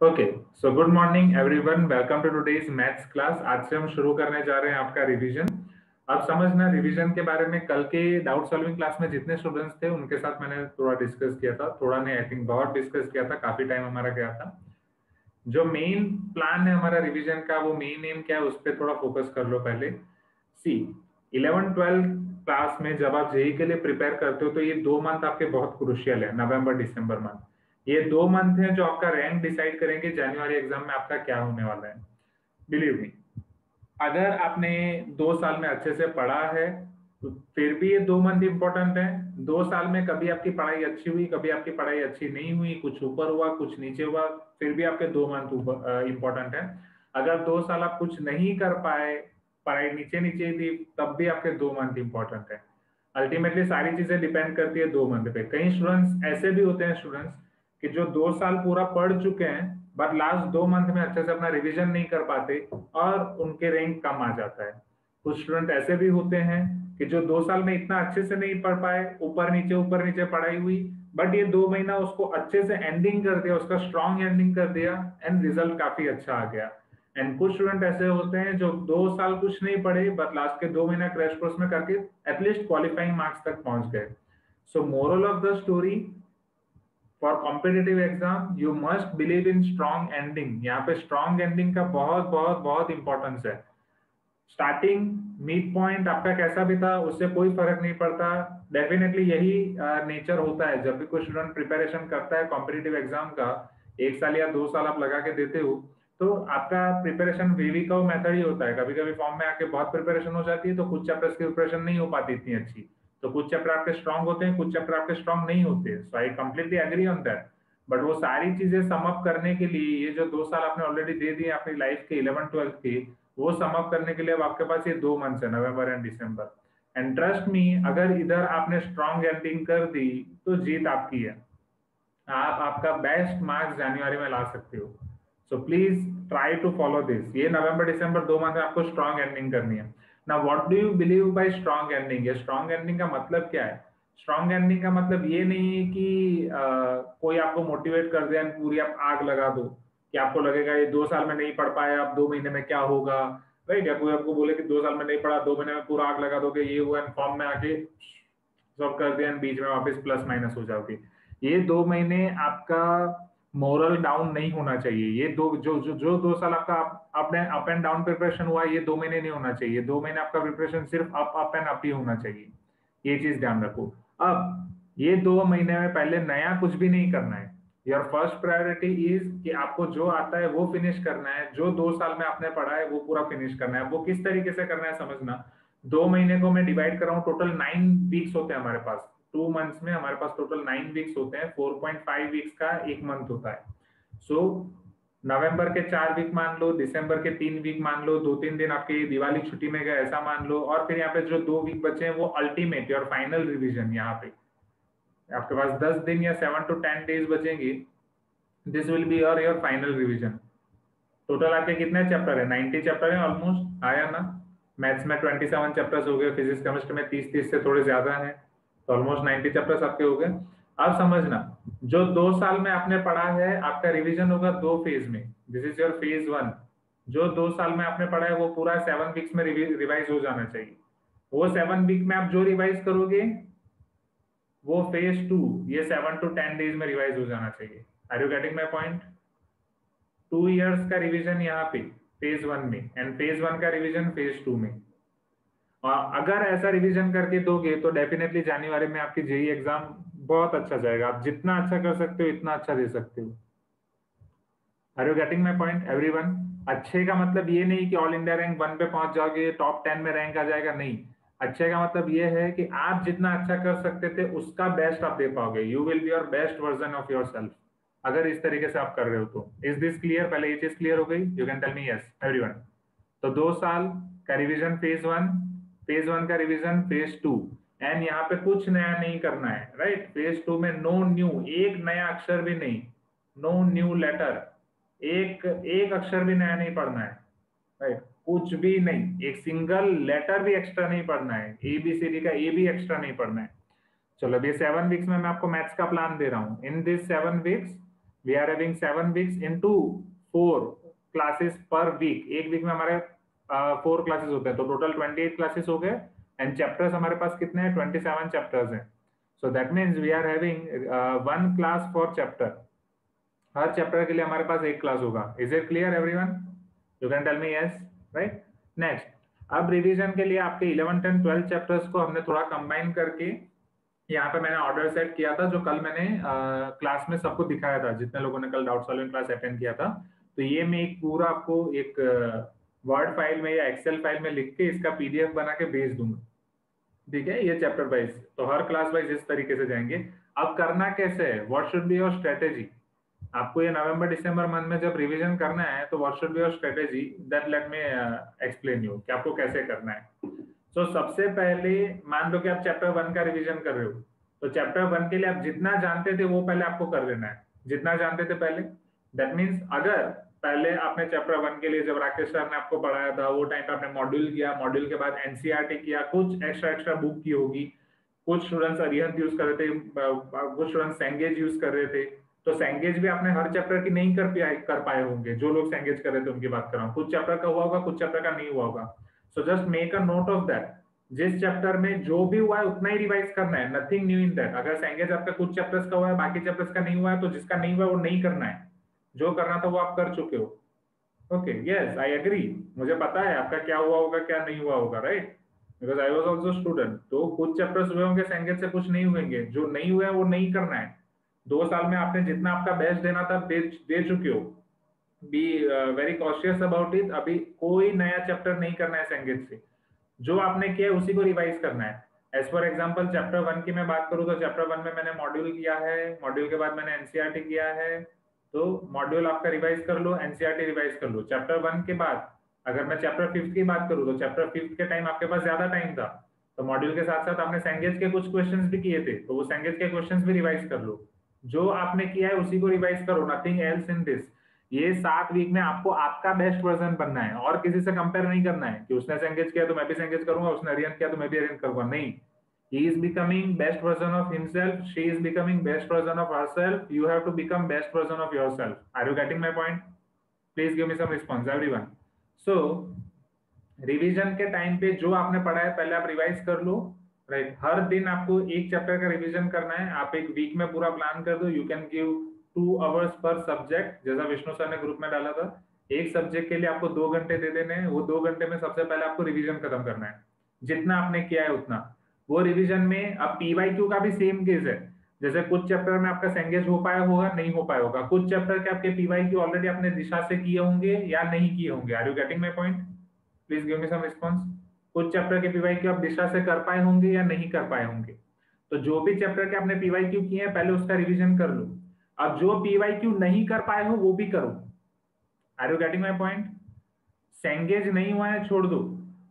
Okay so good morning everyone welcome to today's maths class आज से हम शुरू करने जा रहे हैं आपका रिवीजन अब समझना रिवीजन के बारे में, कल के डाउट सॉल्विंग क्लास में जितने स्टूडेंट्स थे, उनके साथ मैंने थोड़ा डिस्कस किया था। थोड़ा नहीं आई थिंक बहुत डिस्कस किया था। काफ़ी टाइम हमारा गया था। जो मेन प्लान है हमारा रिविजन का, वो मेन एम क्या है, उस पर थोड़ा फोकस कर लो पहले। सी इलेवन ट्वेल्थ क्लास में जब आप जेई के लिए प्रिपेयर करते हो तो ये दो मंथ आपके बहुत क्रुशियल है नवंबर दिसंबर मंथ ये दो मंथ है जो आपका रैंक डिसाइड करेंगे जनवरी एग्ज़ाम में आपका क्या होने वाला है। बिलीव मी अगर आपने दो साल में अच्छे से पढ़ा है तो फिर भी ये दो मंथ इंपॉर्टेंट है। दो साल में कभी आपकी पढ़ाई अच्छी हुई, कभी आपकी पढ़ाई अच्छी नहीं हुई, कुछ ऊपर हुआ, कुछ नीचे हुआ, फिर भी आपके दो मंथ इंपॉर्टेंट है। अगर दो साल आप कुछ नहीं कर पाए, पढ़ाई नीचे नीचे थी, तब भी आपके दो मंथ इंपॉर्टेंट है। अल्टीमेटली सारी चीज़ें डिपेंड करती है दो मंथ पे। कई स्टूडेंट्स ऐसे भी होते हैं स्टूडेंट्स कि जो दो साल पूरा पढ़ चुके हैं बट लास्ट दो मंथ में अच्छे से अपना रिविजन नहीं कर पाते और उनके रैंक कम आ जाता है। कुछ स्टूडेंट ऐसे भी होते हैं कि जो दो साल में इतना अच्छे से नहीं पढ़ पाए, ऊपर नीचे ऊपर नीचे पढ़ाई हुई बट ये दो महीना उसको अच्छे से एंडिंग कर दिया, उसका स्ट्रॉन्ग एंडिंग कर दिया एंड रिज़ल्ट काफ़ी अच्छा आ गया। एंड कुछ स्टूडेंट ऐसे होते हैं जो दो साल कुछ नहीं पढ़े बट लास्ट के दो महीना क्रैश कोर्स में करके एटलीस्ट क्वालिफाइंग मार्क्स तक पहुँच गए। So moral of the story for competitive exam you must believe in strong ending यहाँ पे स्ट्रॉन्ग एंडिंग का बहुत बहुत बहुत इंपॉर्टेंस है। स्टार्टिंग मिड पॉइंट आपका कैसा भी था उससे कोई फ़र्क नहीं पड़ता। डेफिनेटली यही नेचर uh, होता है। जब भी कोई स्टूडेंट प्रिपरेशन करता है कॉम्पिटेटिव एग्ज़ाम का एक साल या दो साल आप लगा के देते हो तो आपका प्रिपरेशन वीवी का मेथड ही होता है। कभी कभी फॉर्म में आके बहुत प्रिपरेशन हो जाती है तो कुछ चैप्टर्स की प्रिपरेशन नहीं हो पाती इतनी अच्छी। तो कुछ चैप्टर आपके स्ट्रॉन्ग होते हैं, कुछ चैप्टर आपके स्ट्रॉन्ग नहीं होते so I completely agree on that but वो सारी चीज़ें समअप करने के लिए, ये जो दो साल आपने ऑलरेडी दे दिए अपनी लाइफ के इलेवन ट्वेल्थ के, वो समअप करने के लिए अब आपके पास ये दो मंथ्स है नवंबर एंड दिसंबर एंड ट्रस्ट मी अगर इधर आपने स्ट्रॉन्ग एंडिंग कर दी तो जीत आपकी है। आप आपका बेस्ट मार्क्स जनवरी में ला सकते हो। So please try to follow this ये नवंबर दिसंबर दो मंथ आपको स्ट्रॉन्ग एंडिंग करनी है। ना what do you believe by strong ending ये स्ट्रॉन्ग एंडिंग का मतलब क्या है? स्ट्रॉन्ग एंडिंग का मतलब ये नहीं है कि आ, कोई आपको मोटिवेट कर दे पूरी आप आग लगा दो कि आपको लगेगा ये दो साल में नहीं पढ़ पाए आप दो महीने में क्या होगा? राइट या कोई आपको बोले कि दो साल में नहीं पढ़ा दो महीने में पूरा आग लगा दोगे ये हुआ फॉर्म में आके सब कर दिया बीच में वापस प्लस माइनस हो जाओगे। ये दो महीने आपका मोरल डाउन नहीं होना चाहिए। ये दो, जो जो जो दो साल आपका अपने अप एंड डाउन प्रिपरेशन हुआ, ये दो महीने नहीं होना चाहिए। दो महीने आपका प्रिपरेशन सिर्फ़ अप अप एंड अप ही होना चाहिए। ये चीज़ ध्यान रखो। अब, ये दो महीने में पहले नया कुछ भी नहीं करना है। योर फ़र्स्ट प्रायोरिटी इज़ कि आपको जो आता है वो फिनिश करना है। जो दो साल में आपने पढ़ा है वो पूरा फिनिश करना है। वो किस तरीके से करना है समझना। दो महीने को मैं डिवाइड कर रहा हूँ। टोटल नाइन वीक्स होते हैं हमारे पास। टू मंथ्स में हमारे पास टोटल नाइन वीक्स होते हैं फोर पॉइंट फाइव वीक्स का एक मंथ होता है। सो so, नवंबर के चार वीक मान लो दिसंबर के तीन वीक मान लो दो तीन दिन आपके दिवाली छुट्टी में गए ऐसा मान लो और फिर यहाँ पे जो दो वीक बचे हैं वो अल्टीमेट और फाइनल रिविजन यहाँ पे। आपके पास दस दिन या सेवन टू टेन डेज़ बचेंगे। This will be your your final revision total आपके कितने चैप्टर है? नाइनटी चैप्टर है ऑलमोस्ट आया ना? मैथ्स में ट्वेंटी सेवन चैप्टर्स हो गए फिजिक्स केमिस्ट्री में तीस तीस से थोड़े ज़्यादा है। तो ऑलमोस्ट नाइनटी चैप्टर्स आपके हो गए। अब समझना, जो दो साल में आपने पढ़ा है, आपका रिवीजन होगा दो फ़ेज़ में। This is your phase one जो दो साल में आपने पढ़ा है, वो पूरा सेवन वीक्स में रिवाइज हो जाना चाहिए। वो सेवन वीक में आप जो रिवाइज करोगे, वो फ़ेज़ टू ये सेवन टू टेन डेज़ में रिवाइज हो जाना चाहिए। Are you getting my point two years का रिविजन यहाँ पे फ़ेज़ वन में। एंड फ़ेज़ वन का रिविजन फ़ेज़ टू में। अगर ऐसा रिवीजन करके दोगे तो डेफिनेटली जनवरी में आपकी जेई एग्ज़ाम बहुत अच्छा जाएगा। आप जितना अच्छा कर सकते हो, इतना अच्छा दे सकते हो। Are you getting my point every अच्छे का मतलब ये नहीं कि ऑल इंडिया रैंक वन पे पहुँच जाओगे टॉप टेन में रैंक आ जाएगा, नहीं। अच्छे का मतलब ये है कि आप जितना अच्छा कर सकते थे, उसका बेस्ट आप दे पाओगे। You will be your best version of your self अगर इस तरीके से आप कर रहे हो तो। इज़ दिस क्लियर पहले ये चीज़ क्लियर हो गई। You can tell me yes everyone तो दो साल का revision phase one phase one का रिवीजन फ़ेज़ टू एंड यहाँ पे कुछ नया नहीं करना है राइट फ़ेज़ टू में नो न्यू एक नया अक्षर भी नहीं. नो न्यू लेटर एक एक अक्षर भी नया नहीं पढ़ना है राइट कुछ भी नहीं. एक सिंगल लेटर भी एक्स्ट्रा नहीं पढ़ना है. ए बी सी डी का ए भी एक्स्ट्रा नहीं पढ़ना है. चलो अभी सेवन वीक्स में मैं आपको मैथ्स का प्लान दे रहा हूँ. In this seven weeks we are having seven weeks into four classes per week एक वीक में हमारे फोर क्लासेस होते हैं। तो टोटल ट्वेंटी एट क्लासेस हो गए। एंड चैप्टर्स हमारे पास कितने हैं? ट्वेंटी सेवन चैप्टर्स हैं so that means we are having one class for chapter her chapter के लिए हमारे पास एक क्लास होगा। Is it clear everyone you can tell me yes right next अब रिवीजन के लिए आपके इलेवन टेन ट्वेल्थ चैप्टर्स को हमने थोड़ा कंबाइन करके यहाँ पे मैंने ऑर्डर सेट किया था जो कल मैंने आ, क्लास में सबको दिखाया था। जितने लोगों ने कल डाउट सॉल्विंग क्लास अटेंड किया था। तो ये मैं एक पूरा आपको एक वर्ड फ़ाइल में या एक्सेल फ़ाइल में लिख के इसका पीडीएफ बना के भेज दूँगा। ठीक है? ये चैप्टर वाइज तो हर क्लास वाइज इस तरीके से जाएँगे। अब करना कैसे है? What should be your strategy आपको ये नवंबर दिसंबर मंथ में जब रिवीजन करना है तो what should be your strategy that let me explain you कि आपको कैसे करना है। सो so, सबसे पहले मान लो कि आप चैप्टर वन का रिवीजन कर रहे हो। तो चैप्टर वन के लिए आप जितना जानते थे वो पहले आपको कर लेना है। जितना जानते थे पहले। दैट मीन्स अगर पहले आपने चैप्टर वन के लिए जब राकेश सर ने आपको पढ़ाया था, वो टाइम पे आपने मॉड्यूल किया मॉड्यूल के बाद एनसीआरटी e किया, कुछ एक्स्ट्रा एक्स्ट्रा बुक की होगी। कुछ स्टूडेंट्स अरिहंत यूज़ कर रहे थे कुछ स्टूडेंट्स सेंगेज यूज़ कर रहे थे। तो सेंगेज भी आपने हर चैप्टर की नहीं कर पाए कर पाए होंगे। जो लोग सेंगेज कर रहे थे, उनकी बात कर रहा हूँ। कुछ चैप्टर का हुआ होगा, कुछ चैप्टर का नहीं हुआ होगा। So just make a note of that जिस चैप्टर में जो भी हुआ है, उतना ही रिवाइज करना है। नथिंग न्यू इन दैट अगर सेंगेज आपका कुछ चैप्टर्स का हुआ है, बाकी चैप्टर्स का नहीं हुआ है तो जिसका नहीं हुआ है, वो नहीं करना है। जो करना था वो आप कर चुके हो। ओके यस आई एग्री मुझे पता है आपका क्या हुआ होगा क्या नहीं हुआ होगा right because I was also student तो कुछ चैप्टर्स हुए होंगे सेंगेज से कुछ नहीं हुएँगे। जो नहीं हुए वो नहीं करना है। दो साल में आपने जितना आपका बेस्ट देना था दे, दे चुके हो। Be very cautious about it अभी कोई नया चैप्टर नहीं करना है सेंगेज से। जो आपने किया है उसी को रिवाइज करना है। As for example chapter one की मैं बात करूँ तो चैप्टर वन में मैंने मॉड्यूल किया है। मॉड्यूल के बाद मैंने एनसीआरटी किया है। तो मॉड्यूल आपका रिवाइज कर लो एनसीआरटी रिवाइज कर लो। चैप्टर वन के बाद, अगर मैं चैप्टर फिफ्थ की बात करूँ तो चैप्टर फिफ्थ के टाइम आपके पास ज़्यादा टाइम था। तो मॉड्यूल के साथ साथ आपने सेंगेज के कुछ क्वेश्चंस भी किए थे तो वो सेंगेज के क्वेश्चंस भी रिवाइज कर लो। जो आपने किया है, उसी को रिवाइज करो नथिंग एल्स इन दिस ये सात वीक में आपको आपका बेस्ट वर्जन बनना है, और किसी से कंपेयर नहीं करना है कि उसने सेंगेज किया तो मैं भी सेंगेज करूँगा, उसने अरियन किया तो मैं भी अरियन करूँगा। नहीं he is becoming best version of himself she is becoming best version of herself you have to become best version of yourself are you getting my point please give me some response everyone so revision के time पे जो आपने पढ़ा है पहले आप revise कर लो right right? हर दिन आपको एक चैप्टर का रिवीजन करना है आप एक वीक में पूरा प्लान कर दो you can give two hours per subject जैसा विष्णु सर ने ग्रुप में डाला था एक सब्जेक्ट के लिए आपको दो घंटे दे देने हैं वो दो घंटे में सबसे पहले आपको रिवीजन खत्म करना है जितना आपने किया है उतना वो रिवीजन में, अब पीवाई क्यू का भी सेम केस है। जैसे कुछ चैप्टर में आपका सेंगेज हो पाया होगा, नहीं हो पाया होगा। कुछ चैप्टर के आपके पीवाई क्यू ऑलरेडी अपने दिशा से किए होंगे या नहीं किए होंगे। Are you getting my point please give me some response कुछ चैप्टर के पीवाई क्यू आप दिशा से कर पाए होंगे या नहीं कर पाए होंगे। तो जो भी चैप्टर के आपने पीवाई क्यू किए हैं, पहले उसका रिविजन कर लो। अब जो पीवाई क्यू नहीं कर पाए हो, वो भी करो। Are you getting my point Cengage नहीं हुआ है, छोड़ दो।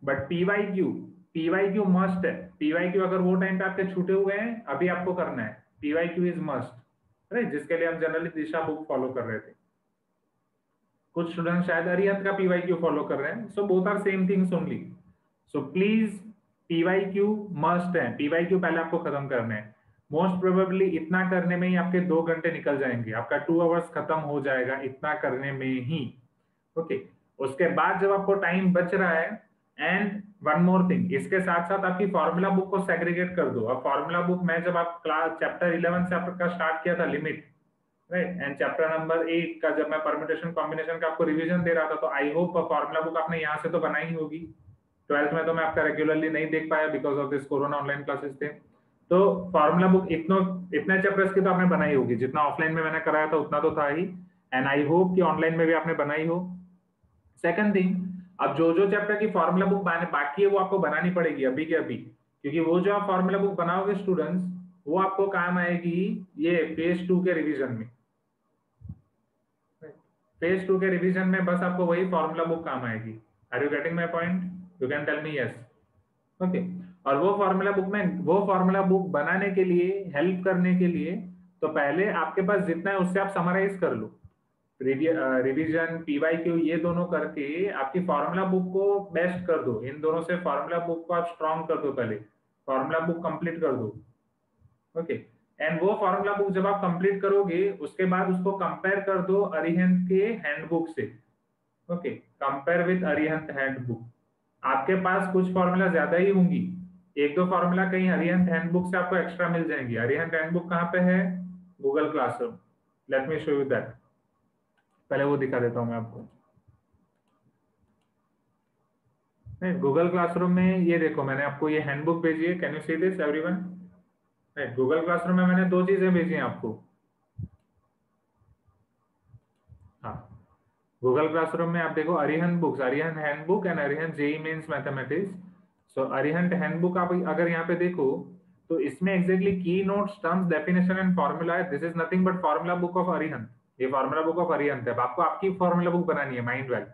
But PY Q PY Q must है। पीवाई क्यू अगर वो टाइम पे आपके छूटे हुए हैं, अभी आपको करना है। P Y Q is must right जिसके लिए हम जनरली दिशा बुक फॉलो कर रहे थे। कुछ स्टूडेंट शायद अरियंत का पीवाई क्यू फॉलो कर रहे हैं। So both are same things only so please PY Q must है। पीवाई क्यू पहले आपको खत्म करना है। मोस्ट प्रोबेबली इतना करने में ही आपके दो घंटे निकल जाएँगे। आपका टू आवर्स खत्म हो जाएगा इतना करने में ही। Okay okay. उसके बाद जब आपको टाइम बच रहा है एंड वन मोर थिंग इसके साथ साथ आपकी फॉर्मूला बुक को सेग्रीगेट कर दो। अब फॉर्मूला बुक में जब आप क्लास चैप्टर 11 से आपका स्टार्ट किया था limit right and chapter number 8 का जब मैं परम्यूटेशन कॉम्बिनेशन का आपको रिवीजन दे रहा था तो आई होप फॉर्मूला बुक आपने यहाँ से तो बनाई होगी। ट्वेल्थ में तो मैं आपका रेगुलरली नहीं देख पाया because of this corona online classes थे। तो फॉर्मूला बुक इतनो, इतने चैप्टर्स की तो आपने बनाई होगी। जितना ऑफलाइन में मैंने कराया था, उतना तो था ही। एंड आई होप कि ऑनलाइन में भी आपने बनाई हो। सेकंड थिंग अब जो जो चैप्टर की फॉर्मूला बुक बाकी है, वो आपको बनानी पड़ेगी अभी के अभी। क्योंकि वो जो आप फॉर्मूला बुक बनाओगे स्टूडेंट्स वो आपको काम आएगी ये फ़ेज़ टू के रिवीजन में। फ़ेज़ टू के रिवीजन में बस आपको वही फॉर्मूला बुक काम आएगी। Are you getting my point you can tell me yes okay और वो फॉर्मूला बुक में, वो फॉर्मूला बुक बनाने के लिए हेल्प करने के लिए तो पहले आपके पास जितना है उससे आप समराइज कर लो। रिवीजन पीवाई क्यू ये दोनों करके आपकी फॉर्मूला बुक को बेस्ट कर दो। इन दोनों से फॉर्मूला बुक को आप स्ट्रॉन्ग कर दो पहले। फॉर्मूला बुक कंप्लीट कर दो। ओके एंड वो फॉर्मूला बुक जब आप कंप्लीट करोगे, उसके बाद उसको कंपेयर कर दो अरिहंत के हैंडबुक से। Okay compare with Arihant handbook आपके पास कुछ फॉर्मूला ज़्यादा ही होंगी। एक दो फॉर्मूला कहीं अरिहंत हैंडबुक से आपको एक्स्ट्रा मिल जाएँगी। अरिहंत हैंडबुक कहाँ पे है? Google classroom let me show you that पहले वो दिखा देता हूँ मैं आपको। नहीं गूगल क्लासरूम में ये देखो, मैंने आपको ये हैंडबुक भेजी है। Can you see this everyone नहीं गूगल क्लासरूम में मैंने दो चीज़ें भेजी हैं आपको। हाँ गूगल क्लासरूम में आप देखो Arihant books Arihant handbook and Arihant JEE means mathematics so Arihant handbook आप अगर यहाँ पे देखो तो इसमें exactly key notes terms definition and formula है। This is nothing but formula book of Arihant ये फॉर्मूला बुक ऑफ़ अरिहंत है। आपको आपकी फॉर्मूला बुक बनानी है माइंड वेल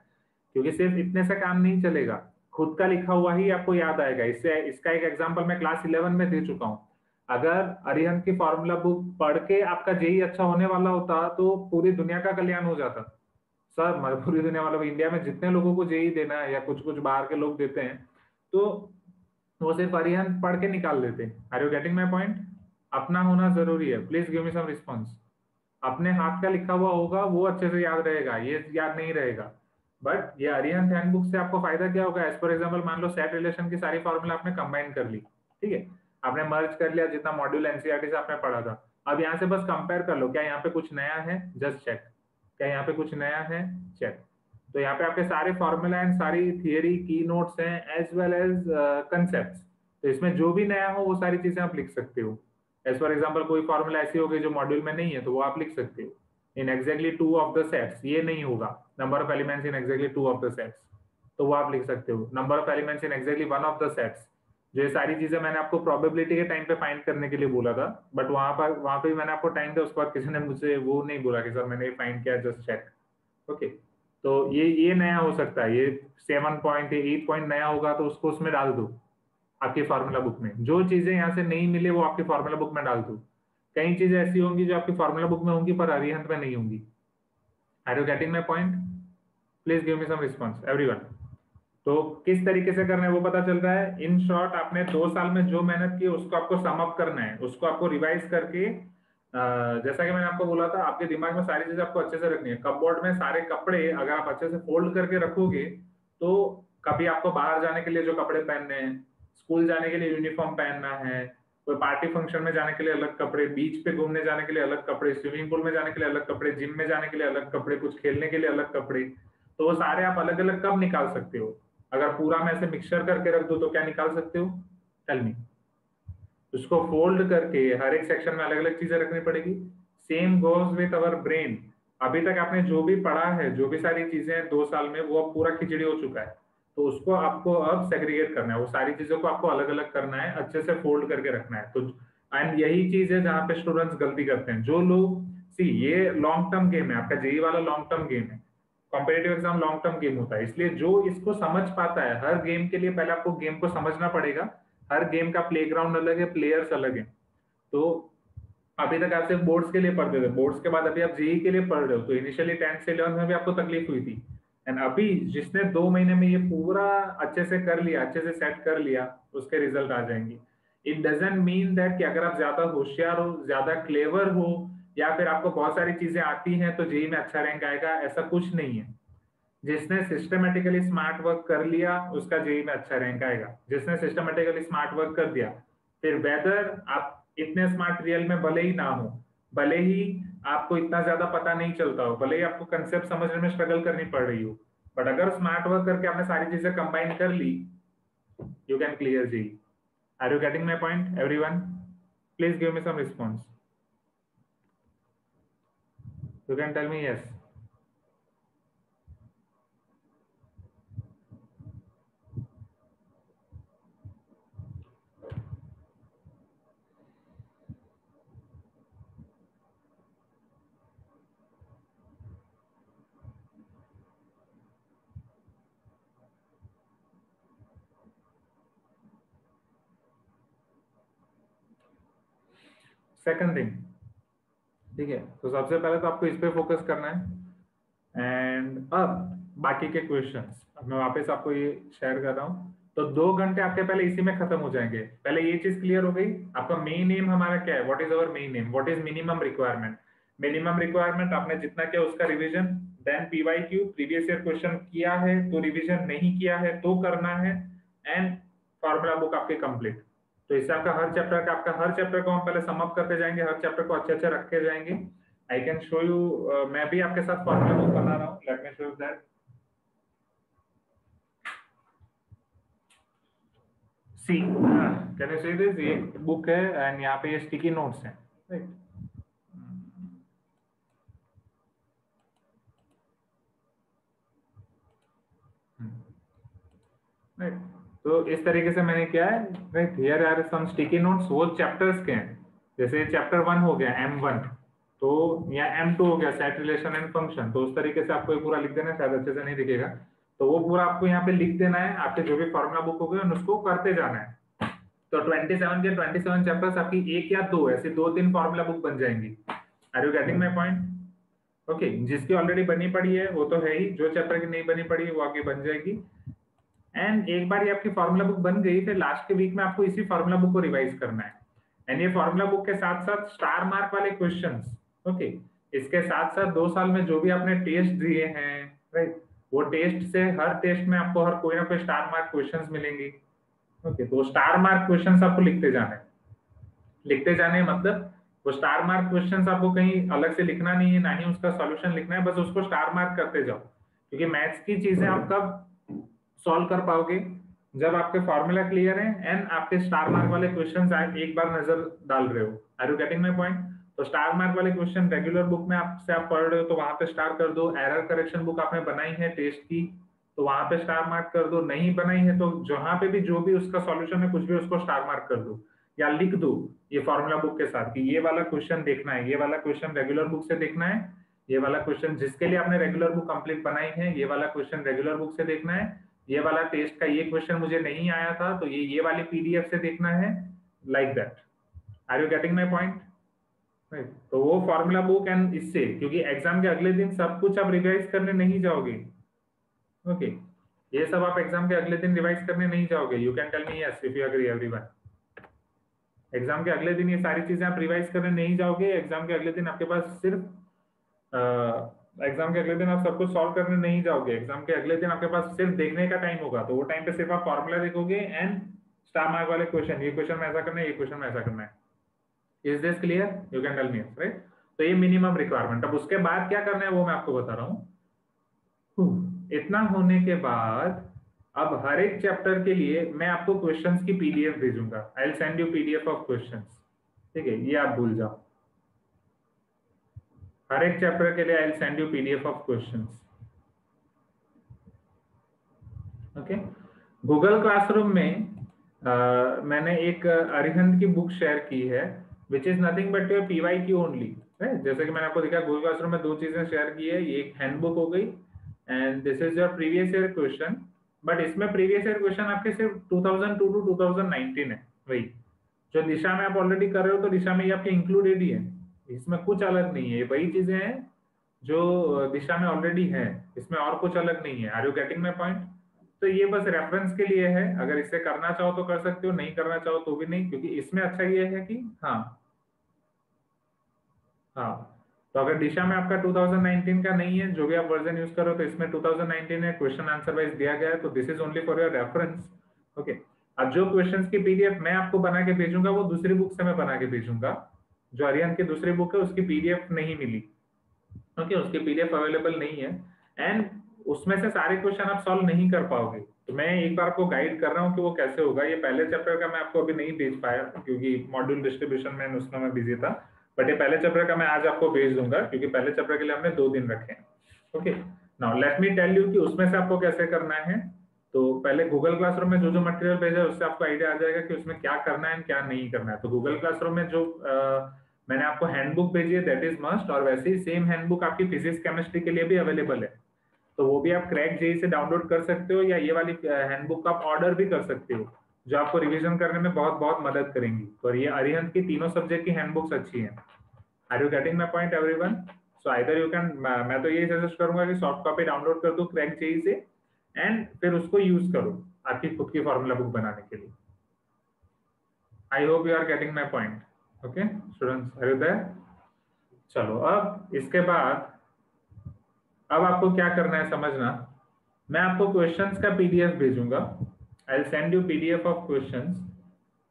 क्योंकि सिर्फ़ इतने से काम नहीं चलेगा। खुद का लिखा हुआ ही आपको याद आएगा। इससे, इसका एक एग्जांपल मैं क्लास इलेवन में दे चुका हूँ। अगर अरिहंत की फॉर्मूला बुक पढ़ के आपका जेई अच्छा होने वाला होता तो पूरी दुनिया का कल्याण हो जाता। सर मतलब पूरी दुनिया मतलब इंडिया में जितने लोगों को जेई देना है या कुछ कुछ बाहर के लोग देते हैं तो वो सिर्फ़ अरिहंत पढ़ के निकाल देते हैं। Are you getting my point अपना होना ज़रूरी है। Please give me some response अपने हाथ का लिखा हुआ होगा, वो अच्छे से याद रहेगा, ये याद नहीं रहेगा। बट ये अरिहंत हैंडबुक से आपको फ़ायदा क्या होगा? एज फॉर एग्ज़ाम्पल मान लो सेट रिलेशन की सारी फॉर्मूला आपने कंबाइन कर ली, ठीक है? आपने मर्ज कर लिया, जितना मॉड्यूल एनसीआरटी से आपने पढ़ा था। अब यहाँ से बस कंपेयर कर लो, क्या यहाँ पे कुछ नया है? जस्ट चेक क्या यहाँ पे कुछ नया है? चेक तो यहाँ पे आपके सारे फॉर्मूला एंड सारी थियरी की नोट्स हैं एज वेल एज कंसेप्ट तो इसमें जो भी नया हो, वो सारी चीज़ें आप लिख सकते हो। एज फॉर एग्ज़ाम्पल कोई फॉर्मूला ऐसी होगी जो मॉड्यूल में नहीं है तो वो आप लिख सकते हो। In exactly two of the sets ये नहीं होगा। Number of elements in exactly two of the sets तो वो आप लिख सकते हो। Number of elements in exactly one of the sets जो ये सारी चीज़ें मैंने आपको प्रोबेबिलिटी के टाइम पे फाइंड करने के लिए बोला था बट वहाँ पर, वहाँ पे भी मैंने आपको टाइम दिया उसके बाद किसी ने मुझे वो नहीं बोला कि सर मैंने ये फाइंड किया जस्ट चेक ओके तो ये ये नया हो सकता है। ये सेवन पॉइंट एट पॉइंट नया होगा तो उसको उसमें डाल दो। आपकी फार्मूला बुक में। जो चीज़ें यहाँ से नहीं मिले, वो आपकी फार्मूला बुक में डाल दो। कई चीज़ें ऐसी होंगी जो आपकी फार्मूला बुक में होंगी, पर अरिहंत में नहीं होंगी। Are you getting my point please give me some response everyone तो किस तरीके से करना है वो पता चल रहा है? इन शॉर्ट आपने दो साल में जो मेहनत की, उसको आपको सम अप करना है। उसको आपको रिवाइज करके जैसा कि मैंने आपको बोला था, आपके दिमाग में सारी चीज़ें आपको अच्छे से रखनी है। कपबोर्ड में सारे कपड़े अगर आप अच्छे से फोल्ड करके रखोगे तो कभी आपको बाहर जाने के लिए जो कपड़े पहनने हैं स्कूल जाने के लिए यूनिफॉर्म पहनना है, कोई पार्टी फ़ंक्शन में जाने के लिए अलग कपड़े, बीच पे घूमने जाने के लिए अलग कपड़े, स्विमिंग पूल में जाने के लिए अलग कपड़े, जिम में जाने के लिए अलग कपड़े, कुछ खेलने के लिए अलग कपड़े तो वो सारे आप अलग अलग कब निकाल सकते हो? अगर पूरा मैं ऐसे मिक्सचर करके रख दू तो क्या निकाल सकते हो? टेल मी उसको फोल्ड करके हर एक सेक्शन में अलग अलग चीज़ें रखनी पड़ेगी। Same goes with our brain अभी तक आपने जो भी पढ़ा है, जो भी सारी चीज़ें दो साल में, वो अब पूरा खिचड़ी हो चुका है। तो उसको आपको अब सेग्रीगेट करना है। वो सारी चीज़ों को आपको अलग अलग करना है, अच्छे से फोल्ड करके रखना है। तो एंड यही चीज़ है जहाँ पे स्टूडेंट्स गलती करते हैं। जो लोग सी ये लॉन्ग टर्म गेम है, आपका जेई वाला लॉन्ग टर्म गेम है। Competitive exam long term game होता है। इसलिए जो इसको समझ पाता है, हर गेम के लिए पहले आपको गेम को समझना पड़ेगा। हर गेम का प्ले अलग है प्लेयर्स अलग है। तो अभी तक आप सिर्फ़ बोर्ड्स के लिए पढ़ते थे। बोर्ड्स के बाद अभी आप जेई के लिए पढ़ रहे हो। तो इनिशियली टेंथ से इलेवंथ में भी आपको तकलीफ़ हुई थी। एंड अभी जिसने दो महीने में ये पूरा अच्छे से कर लिया, अच्छे से सेट कर लिया, उसके रिज़ल्ट आ जाएँगे। इट डजेंट मीन दैट कि अगर आप ज़्यादा होशियार हो, ज़्यादा क्लेवर हो, या फिर आपको बहुत सारी चीज़ें आती हैं तो जेई में अच्छा रैंक आएगा, ऐसा कुछ नहीं है। जिसने सिस्टमेटिकली स्मार्ट वर्क कर लिया, उसका जेई में अच्छा रैंक आएगा। जिसने सिस्टमेटिकली स्मार्ट वर्क कर दिया, फिर वेदर आप इतने स्मार्ट रियल में भले ही ना हो, भले ही आपको इतना ज़्यादा पता नहीं चलता हो, भले ही आपको कंसेप्ट समझने में स्ट्रगल करनी पड़ रही हो बट अगर स्मार्ट वर्क करके आपने सारी चीज़ें कंबाइन कर ली you can clear JEE are you getting my point everyone please give me some response you can tell me yes second thing ठीक है? तो सबसे पहले तो आपको इस पे फोकस करना है। एंड अब बाकी के क्वेश्चंस अब मैं वापस आपको ये शेयर कर रहा हूँ। तो दो घंटे आपके पहले इसी में खत्म हो जाएँगे। पहले ये चीज़ क्लियर हो गई। आपका मेन एम हमारा क्या है? What is our main aim what is minimum requirement minimum requirement आपने जितना किया उसका revision then P Y Q previous year question किया है तो रिविजन नहीं किया है तो करना है। एंड फॉर्मूला बुक आपके कंप्लीट तो इससे आपका हर चैप्टर का, आपका हर चैप्टर को हम पहले समअप करते जाएँगे, हर चैप्टर को अच्छे अच्छे रखते जाएँगे। आई कैन शो यू मैं भी आपके साथ फॉर्मूला बुक बना रहा हूँ। Let me show you that see can you see this ये बुक है एंड यहाँ पे ये स्टिकी नोट्स हैं राइट राइट तो इस तरीके से मैंने क्या है। Here are some sticky notes वो चैप्टर्स के हैं। जैसे चैप्टर वन हो गया एम वन तो या एम टू हो गया सेट रिलेशन एंड फ़ंक्शन तो उस तरीके से आपको पूरा लिख देना शायद अच्छे से नहीं दिखेगा। तो वो पूरा आपको यहाँ पे लिख देना है, आपके जो भी फॉर्मुला बुक हो गए उसको करते जाना है। तो 27 के 27 चैप्टर्स आपकी एक या दो, ऐसे दो तीन फॉर्मुला बुक बन जाएँगी। Are you getting my point okay जिसकी ऑलरेडी बनी पड़ी है, वो तो है ही। जो चैप्टर की नहीं बनी पड़ी, वो आगे बन जाएगी। एंड एक बार ये आपकी फॉर्मुला बुक बन गई, फिर लास्ट के वीक में आपको इसी फॉर्मुला बुक को रिवाइज करना है। एंड ये फॉर्मुला बुक के साथ साथ स्टार मार्क वाले क्वेश्चन ओके इसके साथ साथ दो साल में जो भी आपने टेस्ट दिए हैं राइट वो टेस्ट से हर टेस्ट में आपको हर कोई ना कोई स्टार मार्क क्वेश्चन मिलेंगे ओके तो स्टार मार्क क्वेश्चन आपको लिखते जाने लिखते जाने मतलब वो स्टार मार्क क्वेश्चन आपको कहीं अलग से लिखना नहीं है, ना ही उसका सॉल्यूशन लिखना है, बस उसको स्टार मार्क करते जाओ। क्योंकि मैथ्स की चीज़ें आप कब सॉल्व कर पाओगे। जब आपके फॉर्मूला क्लियर है एंड आपके स्टार मार्क वाले क्वेश्चन एक बार नज़र डाल रहे हो। Are you getting my point तो स्टार मार्क वाले क्वेश्चन रेगुलर बुक में आपसे आप पढ़ रहे हो तो वहाँ पे स्टार कर दो। एरर करेक्शन बुक आपने बनाई है टेस्ट की तो वहाँ पे स्टार मार्क कर दो। नहीं बनाई है तो जहाँ पे भी जो भी उसका सॉल्यूशन है, कुछ भी उसको स्टार मार्क कर दो। या लिख दो ये फॉर्मूला बुक के साथ कि ये वाला क्वेश्चन देखना है, ये वाला क्वेश्चन रेगुलर बुक से देखना है, ये वाला क्वेश्चन जिसके लिए आपने रेगुलर बुक कंप्लीट बनाई है, ये वाला क्वेश्चन रेगुलर बुक से देखना है ये वाला टेस्ट का ये क्वेश्चन मुझे नहीं आया था तो ये ये वाली पीडीएफ से देखना है like that are you getting my point तो वो फॉर्मूला बुक एंड इससे, क्योंकि एग्ज़ाम के अगले दिन सब कुछ आप रिवाइज करने नहीं जाओगे। Okay okay. ये सब आप एग्ज़ाम के अगले दिन रिवाइज करने नहीं जाओगे। You can tell me yes if you agree everyone exam के अगले दिन ये सारी चीज़ें आप रिवाइज करने नहीं जाओगे। एग्ज़ाम के अगले दिन आपके पास सिर्फ़ एग्ज़ाम के अगले दिन आप सब कुछ सॉल्व करने नहीं जाओगे। एग्ज़ाम के अगले दिन आपके पास सिर्फ़ देखने का टाइम होगा। तो वो टाइम पे सिर्फ़ आप फॉर्मूला देखोगे एंड स्टार मार्क वाले क्वेश्चन ये क्वेश्चन में ऐसा करना है, ये क्वेश्चन में ऐसा करना है। Is this clear you can tell me right तो ये मिनिमम रिक्वायरमेंट अब उसके बाद क्या करना है वो मैं आपको बता रहा हूँ। इतना होने के बाद अब हर एक चैप्टर के लिए मैं आपको क्वेश्चंस की पीडीएफ भेजूँगा। I will send you PDF of questions ठीक है? ये आप भूल जाओ। हर एक चैप्टर के लिए I will send you PDF of questions okay Google classroom में uh, मैंने एक अरिहंत की बुक शेयर की है which is nothing but your PY की ओनली जैसे कि मैंने आपको दिखा गूगल क्लासरूम में दो चीज़ें शेयर की है एक हैंडबुक हो गई and this is your previous year question but इसमें प्रीवियस ईयर क्वेश्चन आपके सिर्फ़ 2002 टू 2019 है वही। जो दिशा में आप ऑलरेडी कर रहे हो तो दिशा में ये आपके इंक्लूडेड ही है। इसमें कुछ अलग नहीं है। वही चीज़ें हैं जो दिशा में ऑलरेडी है। इसमें और कुछ अलग नहीं है। Are you getting my point तो ये बस रेफरेंस के लिए है। अगर इसे करना चाहो तो कर सकते हो, नहीं करना चाहो तो भी नहीं, क्योंकि इसमें अच्छा ये है कि हाँ। हाँ। तो अगर दिशा में आपका 2019 का नहीं है, जो भी आप वर्जन यूज़ करो तो इसमें 2019 है क्वेश्चन आंसर वाइज दिया गया है तो this is only for your reference okay अब जो क्वेश्चंस की पीडीएफ मैं आपको बना के भेजूँगा, वो दूसरी बुक से मैं बना के भेजूँगा। जो अरियन की दूसरी बुक है उसकी पीडीएफ नहीं मिली। ओके okay, उसकी पीडीएफ अवेलेबल नहीं है। एंड उसमें से सारे क्वेश्चन आप सॉल्व नहीं कर पाओगे। तो मैं एक बार आपको गाइड कर रहा हूँ कि वो कैसे होगा। ये पहले चैप्टर का मैं आपको अभी नहीं भेज पाया क्योंकि मॉड्यूल डिस्ट्रीब्यूशन में उसमें मैं बिज़ी था। बट ये पहले चैप्टर का मैं आज आपको भेज दूँगा क्योंकि पहले चैप्टर के लिए हमने दो दिन रखे हैं। Okay now let me tell you कि उसमें से आपको कैसे करना है। तो पहले गूगल क्लासरूम में जो जो मटेरियल भेजा है उससे आपको आइडिया आ जाएगा कि उसमें क्या करना है क्या नहीं करना है। तो गूगल क्लासरूम में जो आ, मैंने आपको हैंडबुक भेजी है दैट इज़ मस्ट और वैसे ही सेम हैंडबुक आपकी फिजिक्स केमिस्ट्री के लिए भी अवेलेबल है। तो वो भी आप क्रैक जेई से डाउनलोड कर सकते हो या ये वाली हैंडबुक का आप ऑर्डर भी कर सकते हो, जो आपको रिवीजन करने में बहुत बहुत मदद करेंगी। और ये अरिहंत की तीनों सब्जेक्ट की हैंडबुक्स अच्छी हैं। Are you getting my point everyone so either you can मैं तो यही सजेस्ट करूँगा कि सॉफ्ट कॉपी डाउनलोड कर दो क्रैक जेई से एंड फिर उसको यूज़ करो आपकी खुद की फॉर्मूला बुक बनाने के लिए। I hope you are getting my point okay students are चलो, अब इसके बाद, अब आपको क्या करना है समझना। मैं आपको क्वेश्चंस का पीडीएफ भेजूँगा। I send you PDF of questions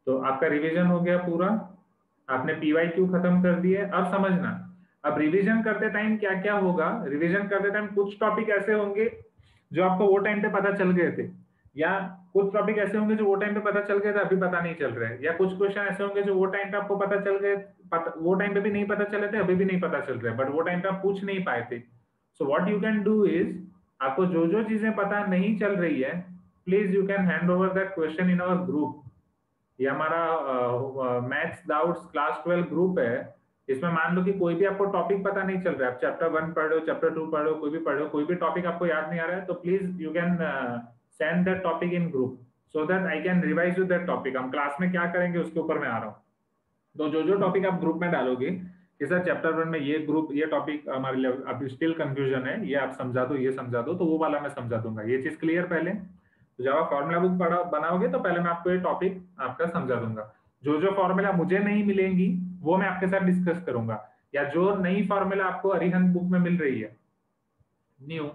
तो आपका रिवीजन हो गया पूरा। आपने पीवाई क्यू खत्म कर दिए। अब समझना, अब रिवीजन करते टाइम क्या क्या होगा? रिवीजन करते टाइम कुछ टॉपिक ऐसे होंगे जो आपको वो टाइम पे पता चल गए थे। या कुछ टॉपिक ऐसे होंगे जो वो टाइम पे पता चल गए थे अभी पता नहीं चल रहे या कुछ क्वेश्चन ऐसे होंगे जो वो टाइम पे आपको पता चल गए वो टाइम पे भी नहीं पता चले थे, अभी भी नहीं पता चल रहे बट वो टाइम पे आप पूछ नहीं पाए थे। So what you can do is आपको जो जो चीज़ें पता नहीं चल रही है please you can hand over that question in our group ये हमारा maths doubts class twelve group है। इसमें मान लो कि कोई भी आपको टॉपिक पता नहीं चल रहा है। आप चैप्टर वन पढ़ो चैप्टर टू पढ़ो, कोई भी पढ़ो, कोई भी टॉपिक आपको याद नहीं आ रहा है तो please you can send that topic in group so that I can revise you that topic हम क्लास में क्या करेंगे उसके ऊपर मैं आ रहा हूँ। तो जो जो टॉपिक आप ग्रुप में डालोगे, कि सर चैप्टर वन में ये ग्रुप ये टॉपिक हमारे लिए अभी स्टिल कंफ्यूजन है, ये आप समझा दो, ये समझा दो तो वो वाला मैं समझा दूँगा। ये चीज़ क्लियर पहले? तो जब आप फॉर्मूला बुक बनाओगे तो पहले मैं आपको ये टॉपिक आपका समझा दूँगा। जो जो फॉर्मूला मुझे नहीं मिलेंगी, वो मैं आपके साथ डिस्कस करूँगा। या जो नई फॉर्मूला आपको अरिहंत बुक में मिल रही है new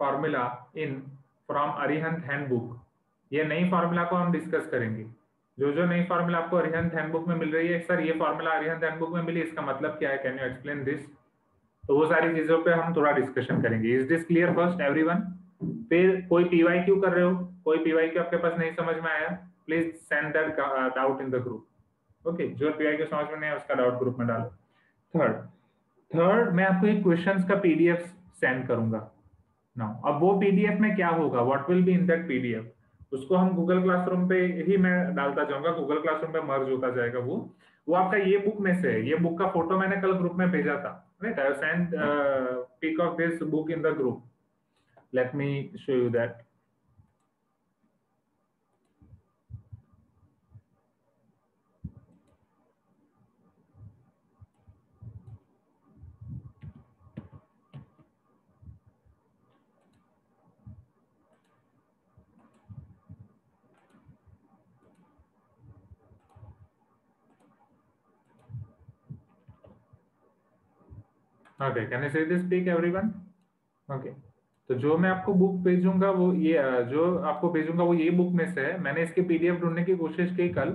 formula in from Arihant handbook ये नई फॉर्मूला को हम डिस्कस करेंगे। जो जो नई फॉर्मूला आपको अरिहंत हैंडबुक में मिल रही है सर ये फॉर्मूला अरिहंत हैंडबुक में मिली, इसका मतलब क्या है? कैन यू एक्सप्लेन दिस तो वो सारी चीज़ों पे हम थोड़ा डिस्कशन करेंगे। Is this clear first everyone फिर कोई पीवाई क्यू कर रहे हो? कोई पीवाई क्यू आपके पास नहीं समझ में आया? Please send that doubt in the group okay जो पीवाई क्यू समझ में नहीं है उसका डाउट ग्रुप में डालो। थर्ड थर्ड मैं आपको एक क्वेश्चंस का पीडीएफ सेंड करूँगा। नाउ अब वो पीडीएफ में क्या होगा? What will be in that PDF उसको हम गूगल क्लासरूम पे ही मैं डालता जाऊँगा। गूगल क्लासरूम पे मर्ज होता जाएगा वो। वो आपका ये बुक में से है। ये बुक का फ़ोटो मैंने कल ग्रुप में भेजा था। Right I send pic of this book in the group let me show you that okay can say this speak everyone okay तो जो मैं आपको बुक भेजूँगा वो ये जो आपको भेजूँगा वो ये बुक में से है। मैंने इसके पीडीएफ ढूँढने की कोशिश की कल।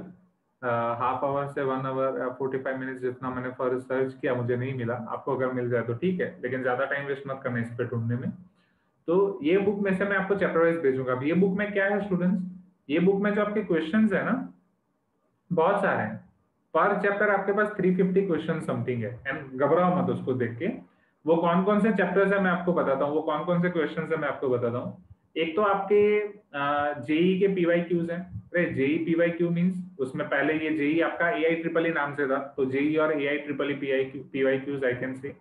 हाफ़ आवर से one hour forty five minute जितना मैंने फ़र्स्ट सर्च किया, मुझे नहीं मिला। आपको अगर मिल जाए तो ठीक है, लेकिन ज़्यादा टाइम वेस्ट मत करना इस पर ढूँढने में। तो ये बुक में से मैं आपको चैप्टर वाइज भेजूँगा। अब ये बुक में क्या है स्टूडेंट्स ये बुक में जो आपके क्वेश्चन है ना, बहुत सारे हैं। पर चैप्टर आपके पास 350 क्वेश्चन समथिंग है। एंड घबराओ मत उसको देख के। वो कौन कौन से चैप्टर्स है मैं आपको बताता हूँ। वो कौन कौन से क्वेश्चन है मैं आपको बताता हूँ। एक तो आपके जेई के पीवाई क्यूज है। Right JEE PY Q means उसमें पहले ये जेई आपका ए आई ट्रिपल ई नाम से था। तो जेई और A I triple E P Y Qs I can see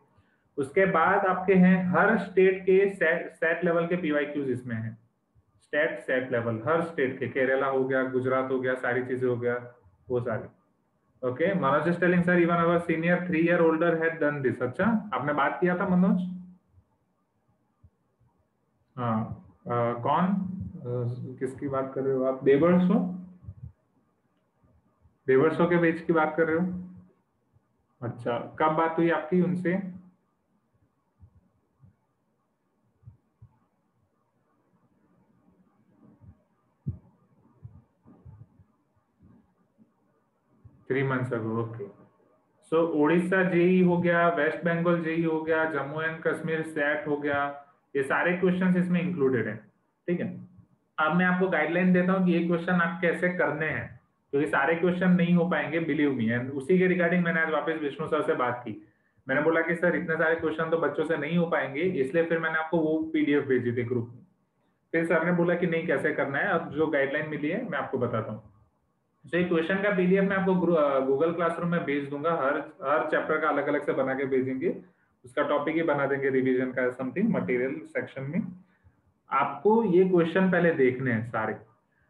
उसके बाद आपके हैं, हर स्टेट के सेट सेट लेवल के पीवाई क्यूज इसमें है। स्टेट सेट लेवल हर स्टेट के। केरला हो गया, गुजरात हो गया, सारी चीज़ें हो गया, वो सारी। Okay Manoj stealing telling sir even our senior three year older है आपने बात किया था मनोज? हाँ कौन? किसकी बात कर रहे हो आप? देवर्सो देवर्सो के बेच की बात कर रहे हो? अच्छा कब बात हुई आपकी उनसे? Three months ago okay so Orissa JEE हो गया वेस्ट बंगाल जेई हो गया जम्मू एंड कश्मीर सेट हो गया, ये सारे क्वेश्चन इसमें इंक्लूडेड है, ठीक है? अब मैं आपको गाइडलाइन देता हूँ कि ये क्वेश्चन आप कैसे करने हैं, क्योंकि सारे क्वेश्चन नहीं हो पाएँगे बिलीव मी एंड उसी के रिगार्डिंग मैंने आज वापस विष्णु सर से बात की। मैंने बोला कि, सर, इतने सारे क्वेश्चन तो बच्चों से नहीं हो पाएँगे, इसलिए फिर मैंने आपको वो पीडीएफ भेजी थी ग्रुप में. फिर सर ने बोला कि, नहीं, कैसे करना है? अब जो गाइडलाइन मिली है, मैं आपको बताता हूँ. तो क्वेश्चन का पीडीएफ मैं आपको गूगल क्लासरूम में भेज दूँगा। हर हर चैप्टर का अलग अलग से बना के भेजेंगे। उसका टॉपिक ही बना देंगे रिवीजन का समथिंग मटेरियल सेक्शन में। आपको ये क्वेश्चन पहले देखने हैं सारे।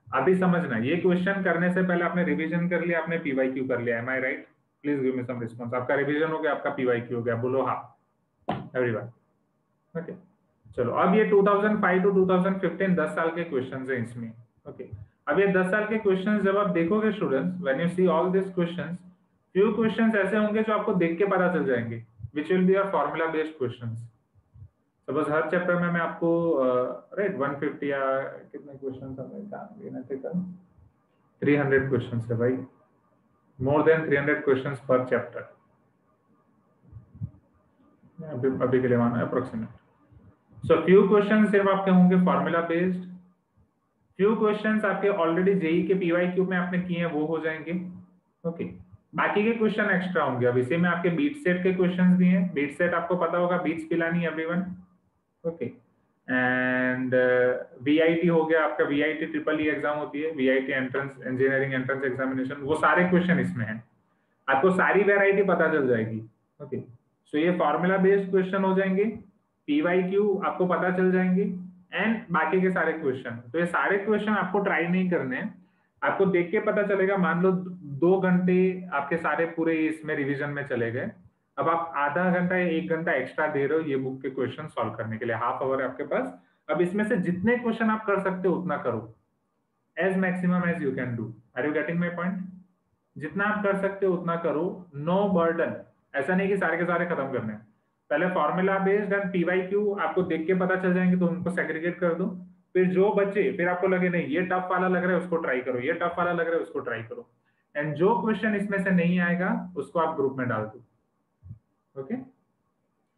अभी समझना, ये क्वेश्चन करने से पहले आपने रिवीजन कर लिया, आपने पीवाई क्यू कर लिया। Am I right please give me some response आपका रिवीजन हो गया, आपका पीवाई क्यू हो गया। बोलो हाँ। एवरीवन ओके चलो, अब ये 2005 टू 2015 10 साल के क्वेश्चन है इसमें। ओके अब ये दस साल के क्वेश्चंस जब आप देखोगे students when you see all this questions few questions ऐसे होंगे जो आपको देख के पता चल जाएँगे which will be are formula based questions suppose her chapter में मैं आपको राइट uh, 150 या कितने क्वेश्चंस हमें लेना थे कल 300 क्वेश्चंस है भाई। More than 300 questions per chapter अभी अभी के लिए माना अप्रोक्सीमेट सो फ्यू क्वेश्चन सिर्फ़ आपके होंगे फॉर्मूला बेस्ड फ्यू क्वेश्चंस आपके ऑलरेडी जेई के पीवाई क्यू में आपने किए हैं, वो हो जाएँगे। ओके बाकी के क्वेश्चन एक्स्ट्रा होंगे। अब इसी में आपके बीट सेट के क्वेश्चंस भी हैं। बीट सेट आपको पता होगा BITS Pilani everyone okay and VIT हो गया, आपका वीआईटी ट्रिपल ई एग्ज़ाम होती है। VIT entrance engineering entrance examination वो सारे क्वेश्चन इसमें हैं। आपको सारी वेराइटी पता चल जाएगी। Okay okay. सो so ये फॉर्मूला बेस्ड क्वेश्चन हो जाएँगे। पीवाई क्यू आपको पता चल जाएँगे। एंड बाकी के सारे क्वेश्चन तो ये सारे क्वेश्चन आपको ट्राई नहीं करने आपको देख के पता चलेगा, मान लो दो घंटे आपके सारे पूरे इसमें रिवीजन में चले गए. अब आप आधा घंटा या एक घंटा एक्स्ट्रा दे रहे हो ये बुक के क्वेश्चन सॉल्व करने के लिए. हाफ़ आवर है आपके पास. अब इसमें से जितने क्वेश्चन आप कर सकते हो, उतना करो. As maximum as you can do are you getting my point जितना आप कर सकते हो, उतना करो. नो बर्डन ऐसा नहीं कि सारे के सारे खत्म करने पहले formula based and PY Q आपको देख के पता चल जाएँगे तो उनको सेग्रीगेट कर दो। फिर जो बच्चे फिर आपको लगे, नहीं, ये टफ वाला लग रहा है, उसको ट्राई करो। ये टफ वाला लग रहा है, उसको ट्राई करो। एंड जो क्वेश्चन इसमें से नहीं आएगा, उसको आप ग्रुप में डाल दो। ओके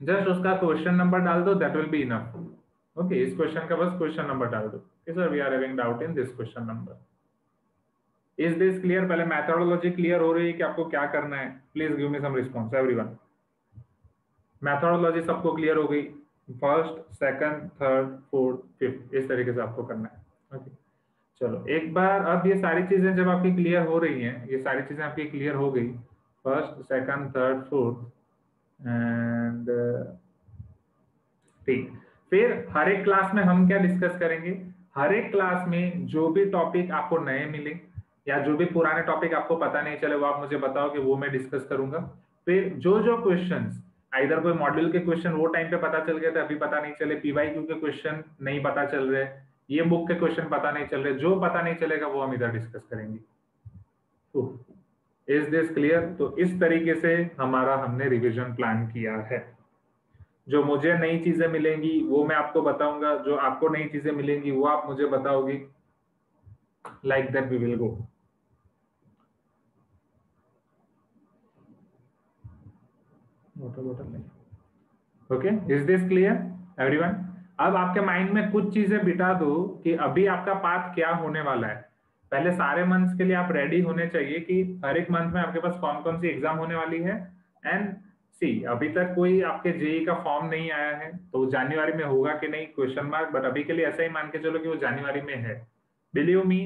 जस्ट उसका क्वेश्चन नंबर डाल दो that will be enough okay इस क्वेश्चन का बस क्वेश्चन नंबर डाल दो। Sir we are having doubt in this question number is this clear पहले मैथोडोलॉजी क्लियर हो रही है कि आपको क्या करना है? Please give me some response everyone methodology सबको क्लियर हो गई। First second third fourth fifth इस तरीके से आपको करना है। ओके चलो, एक बार अब ये सारी चीज़ें जब आपकी क्लियर हो रही हैं, ये सारी चीज़ें आपकी क्लियर हो गई। First second third fourth and ठीक फिर हर एक क्लास में हम क्या डिस्कस करेंगे? हर एक क्लास में जो भी टॉपिक आपको नए मिले, या जो भी पुराने टॉपिक आपको पता नहीं चले, वो आप मुझे बताओ कि वो मैं डिस्कस करूँगा। फिर जो जो क्वेश्चन इधर कोई मॉड्यूल के क्वेश्चन वो टाइम पे पता चल गए थे, अभी पता नहीं चले। पीवाई क्यू के क्वेश्चन नहीं पता चल रहे। ये बुक के क्वेश्चन पता नहीं चल रहे। जो पता नहीं चलेगा, वो हम इधर डिस्कस करेंगे। इज़ दिस क्लियर तो इस तरीके से हमारा हमने रिविजन प्लान किया है। जो मुझे नई चीज़ें मिलेंगी, वो मैं आपको बताऊँगा। जो आपको नई चीज़ें मिलेंगी, वो आप मुझे बताओगी। Like that we will go water bottle नहीं okay is this clear everyone अब आपके माइंड में कुछ चीज़ें बिठा दो कि अभी आपका पाथ क्या होने वाला है। पहले सारे मंथ्स के लिए आप रेडी होने चाहिए कि हर एक मंथ में आपके पास कौन कौन सी एग्ज़ाम होने वाली है। एंड सी अभी तक कोई आपके जेई का फॉर्म नहीं आया है तो जनवरी में होगा कि नहीं क्वेश्चन मार्क बट अभी के लिए ऐसा ही मान के चलो कि वो जनवरी में है। बिलीव मी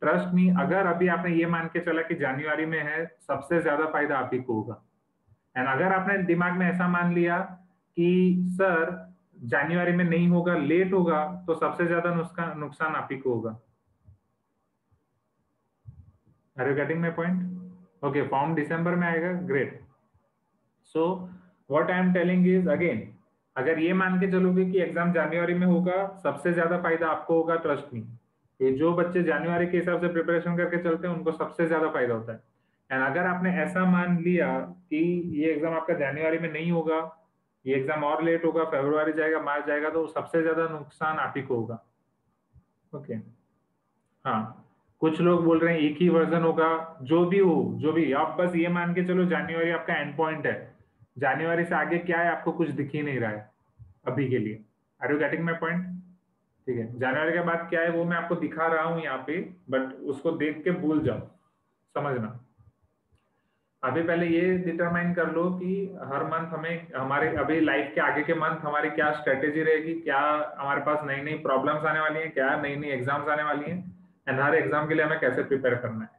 ट्रस्ट मी अगर अभी आपने ये मान के चला कि जनवरी में है, सबसे ज़्यादा फ़ायदा आप ही को होगा। एंड अगर आपने दिमाग में ऐसा मान लिया कि, सर जनवरी में नहीं होगा लेट होगा तो सबसे ज़्यादा नुकसान नुकसान आप ही को होगा. Are you getting my point okay form दिसंबर में आएगा great so what I am telling is again अगर ये मान के चलोगे कि एग्ज़ाम जनवरी में होगा, सबसे ज़्यादा फ़ायदा आपको होगा ट्रस्ट मी ये जो बच्चे जनवरी के हिसाब से प्रिपरेशन करके चलते हैं, उनको सबसे ज़्यादा फ़ायदा होता है। एंड अगर आपने ऐसा मान लिया कि ये एग्ज़ाम आपका जनवरी में नहीं होगा, ये एग्ज़ाम और लेट होगा फेब्रुआरी जाएगा मार्च जाएगा तो सबसे ज़्यादा नुकसान आप ही को होगा। Okay okay. हाँ। कुछ लोग बोल रहे हैं एक ही वर्जन होगा, जो भी हो, जो भी। आप बस ये मान के चलो जनवरी आपका एंड पॉइंट है। जनवरी से आगे क्या है, आपको कुछ दिख ही नहीं रहा है, अभी के लिए। Are you getting my point ठीक है। जनवरी के बाद क्या है, वो मैं आपको दिखा रहा हूँ यहाँ पे बट उसको देख के भूल जाओ। समझना। अभी पहले ये डिटरमाइन कर लो कि हर मंथ हमें हमारे, अभी लाइफ के आगे के मंथ हमारी क्या स्ट्रेटेजी रहेगी, क्या हमारे पास नई नई प्रॉब्लम्स आने वाली हैं, क्या नई नई एग्ज़ाम्स आने वाली हैं एंड हर एग्ज़ाम के लिए हमें कैसे प्रिपेयर करना है।